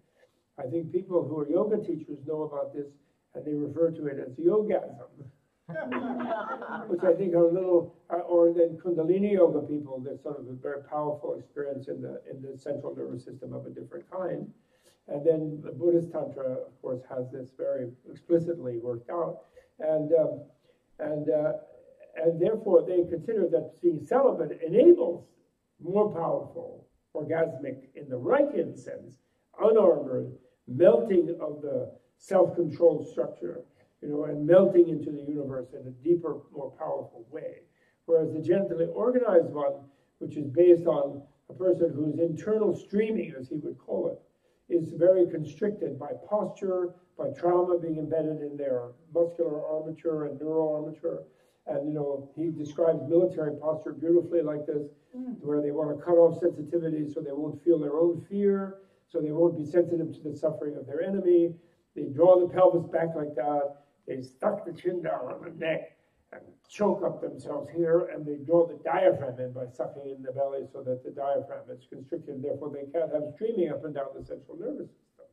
A: I think people who are yoga teachers know about this, and they refer to it as yogasm, which I think are a little, uh, or then Kundalini yoga people. There's sort of a very powerful experience in the in the central nervous system of a different kind, and then the Buddhist tantra, of course, has this very explicitly worked out, and um, and uh, and therefore they consider that being celibate enables more powerful orgasmic in the Reichian sense, unarmored melting of the self-controlled structure, you know, and melting into the universe in a deeper, more powerful way. Whereas the genitally organized one, which is based on a person whose internal streaming, as he would call it, is very constricted by posture, by trauma being embedded in their muscular armature and neural armature. And you know, he describes military posture beautifully like this, mm. where they want to cut off sensitivity so they won't feel their own fear, so they won't be sensitive to the suffering of their enemy. They draw the pelvis back like that. They stuck the chin down on the neck and choke up themselves here, and they draw the diaphragm in by sucking in the belly so that the diaphragm is constricted. Therefore, they can't have streaming up and down the central nervous system.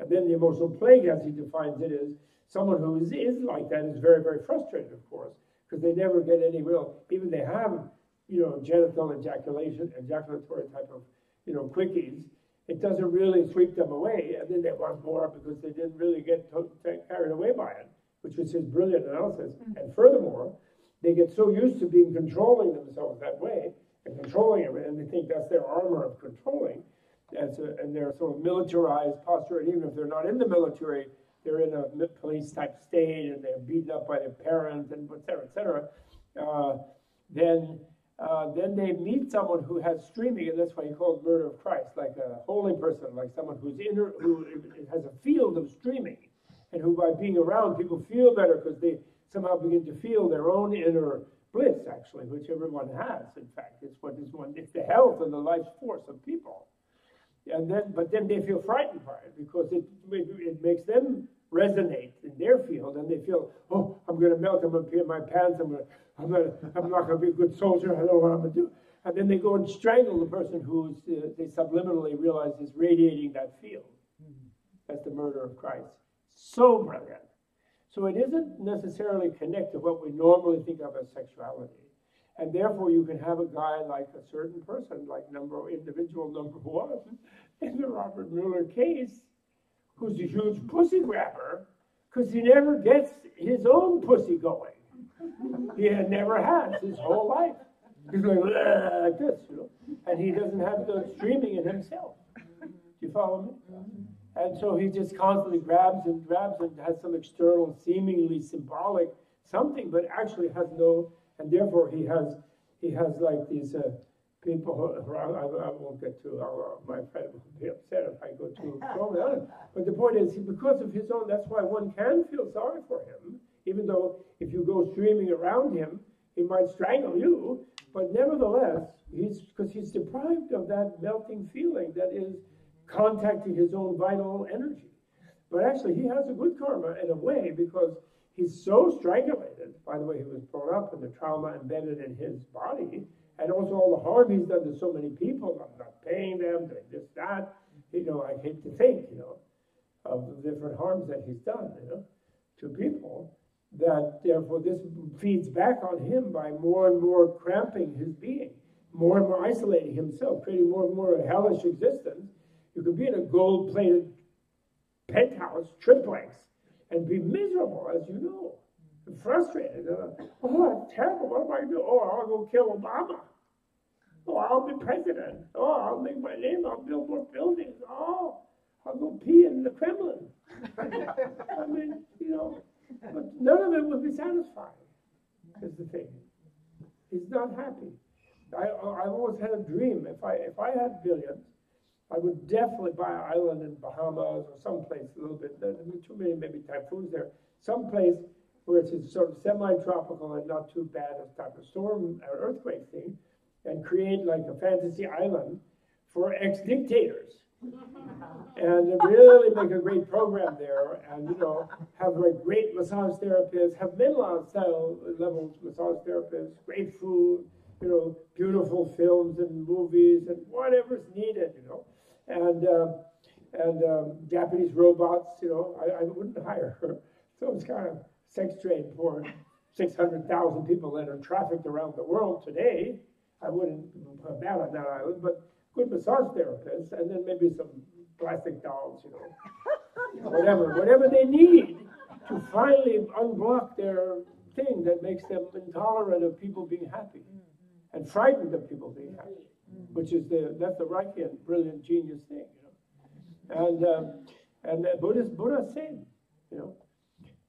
A: And then the emotional plague, as he defines it, is someone who is, is like that is very, very frustrated, of course, because they never get any real, even they have, you know, genital ejaculation, ejaculatory type of, you know, quickies, it doesn't really sweep them away, and then they want more because they didn't really get to, to carried away by it, which was his brilliant analysis. And furthermore, they get so used to being controlling themselves that way and controlling everything, and they think that's their armor of controlling, as a, and they're sort of militarized posture, and even if they're not in the military, they're in a police type state, and they're beaten up by their parents, and et cetera, et cetera. Uh, then uh, then they meet someone who has streaming, and that's why he called murder of Christ, like a holy person, like someone who's inner, who has a field of streaming, and who by being around people feel better because they somehow begin to feel their own inner bliss, actually, which everyone has. In fact, it's what is one, it's the health and the life force of people. And then, but then they feel frightened by it because it it, makes them resonate in their field, and they feel, oh, I'm going to melt. I'm going to pee in my pants. I'm going to I'm not, I'm not going to be a good soldier. I don't know what I'm going to do. And then they go and strangle the person who uh, they subliminally realize is radiating that field. That's the murder of Christ. So brilliant. So it isn't necessarily connected to what we normally think of as sexuality. And therefore, you can have a guy like a certain person, like number individual number one, in the Robert Mueller case, who's a huge pussy grabber, because he never gets his own pussy going. He had never has his whole life. He's going like this, you know, and he doesn't have the streaming in himself. Do you follow me? And so he just constantly grabs and grabs and has some external, seemingly symbolic something, but actually has no, and therefore he has he has like these uh, people. Who, I, I won't get to Uh, my friend will be upset if I go too strongly on. But the point is, because of his own, that's why one can feel sorry for him, even though if you go streaming around him, he might strangle you. But nevertheless, he's because he's deprived of that melting feeling that is contacting his own vital energy. But actually, he has a good karma in a way because he's so strangulated by the way he was brought up and the trauma embedded in his body, and also all the harm he's done to so many people. I'm not paying them, doing this, that. You know, I hate to think, you know, of the different harms that he's done, you know, to people. That therefore this feeds back on him by more and more cramping his being, more and more isolating himself, creating more and more a hellish existence. You could be in a gold-plated penthouse, triplex, and be miserable, as you know, and frustrated. Uh, oh, that's terrible. What am I going to do? Oh, I'll go kill Obama. Oh, I'll be president. Oh, I'll make my name. I'll build more buildings. Oh, I'll go pee in the Kremlin. I mean, you know, but none of it will be satisfying, is the thing. He's not happy. I, I've always had a dream. If I, if I had billions, I would definitely buy an island in Bahamas or someplace a little bit. There's too many maybe typhoons there. Someplace where it's sort of semi-tropical and not too bad a type of storm or earthquake thing, and create like a fantasy island for ex-dictators. and really make a great program there, and you know, have like great massage therapists, have Menla style levels massage therapists, great food, you know, beautiful films and movies and whatever's needed, you know and uh, and um, Japanese robots. You know, I, I wouldn't hire her. So it's kind of sex trade for 600,000 people that are trafficked around the world today. I wouldn't put that on that island, but good massage therapists, and then maybe some plastic dolls, you know, whatever, whatever they need to finally unblock their thing that makes them intolerant of people being happy and frightened of people being happy which is the that's the Reichian brilliant genius thing, you know. And um, and Buddhist Buddha same, you know.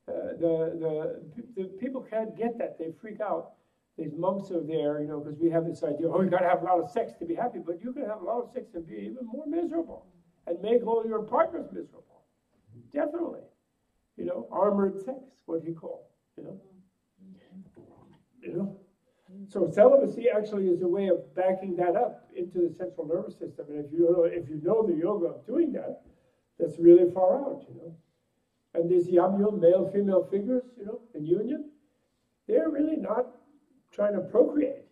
A: Uh, the, the the people can't get that; they freak out. These monks are there, you know, because we have this idea: oh, you got to have a lot of sex to be happy, but you can have a lot of sex and be even more miserable, and make all your partners miserable. Definitely, you know, armored sex, what he call, you know, you know. So celibacy actually is a way of backing that up into the central nervous system. And if you know, if you know the yoga of doing that, that's really far out, you know. And these yab-yum male female figures, you know, in union, they're really not trying to procreate.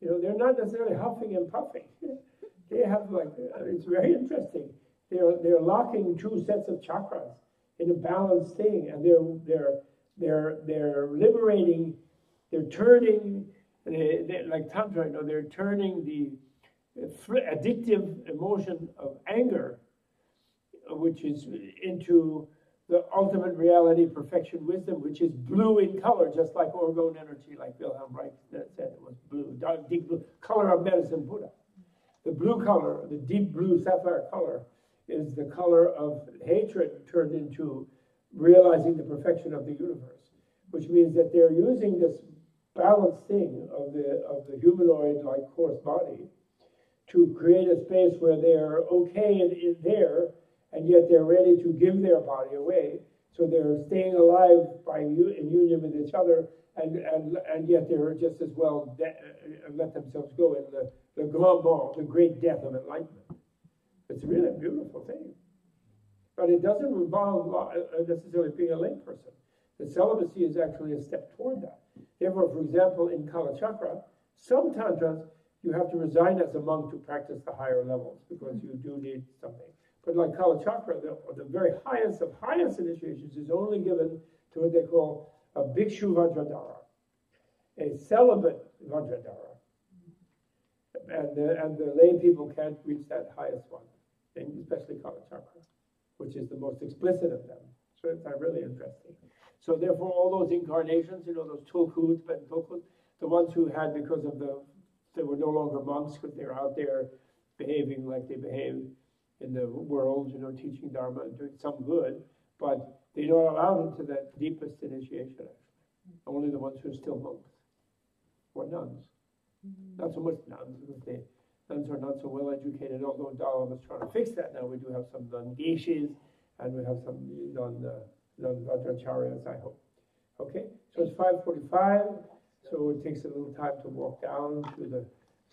A: You know, they're not necessarily huffing and puffing. they have like it's very interesting. They're they're locking two sets of chakras in a balanced thing, and they're they're they're they're liberating. They're turning they, they, like Tantra, you know, they're turning the addictive emotion of anger, which is into the ultimate reality, perfection, wisdom, which is blue in color, just like orgone energy, like Wilhelm Reich said it was blue, dark, deep blue, color of medicine Buddha. The blue color, the deep blue sapphire color, is the color of hatred turned into realizing the perfection of the universe, which means that they're using this balanced thing of the of the humanoid like coarse body to create a space where they're okay in, in there and yet they're ready to give their body away. So they're staying alive by you in union with each other and and and yet they're just as well uh, let themselves go in the the grand mort, the great death of enlightenment. It's really a beautiful thing. But it doesn't involve uh, necessarily being a layperson. The celibacy is actually a step toward that Therefore, for example, in Kalachakra, some tantras you have to resign as a monk to practice the higher levels because you do need something. But like Kalachakra, the, the very highest of highest initiations is only given to what they call a bhikshu vajradhara, a celibate vajradhara. And the, and the lay people can't reach that highest one. especially Kalachakra, which is the most explicit of them. So it's really interesting. So therefore, all those incarnations, you know, those Tulkus, but Tulkus, the ones who had because of the, they were no longer monks because they were out there behaving like they behave in the world, you know, teaching Dharma and doing some good, but they're not allow allowed into that deepest initiation, actually. Only the ones who are still monks or nuns. Not so much nuns, because they, nuns are not so well educated, although Dalai is trying to fix that now. We do have some nun geshes and we have some non, uh, non Vajracharyas, I hope. Okay, so it's 5:45, so it takes a little time to walk down through the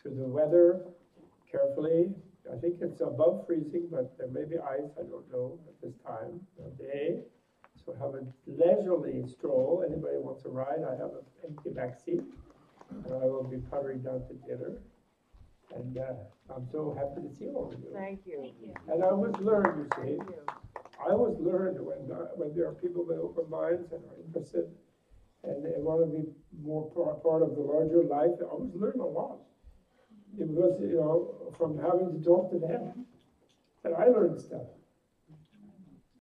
A: through the weather carefully. I think it's above freezing, but there may be ice. I don't know at this time of day. So have a leisurely stroll. Anybody wants a ride? I have an empty back seat, and I will be puttering down to dinner. And uh, I'm so happy to see all of you.
C: Thank you.
A: And I was learn, you see.
C: Thank you.
A: I always learn when, uh, when there are people with open minds and are interested and they want to be more part, of the larger life. I always learn a lot. Because, you know, from having to talk to them, that I learn stuff.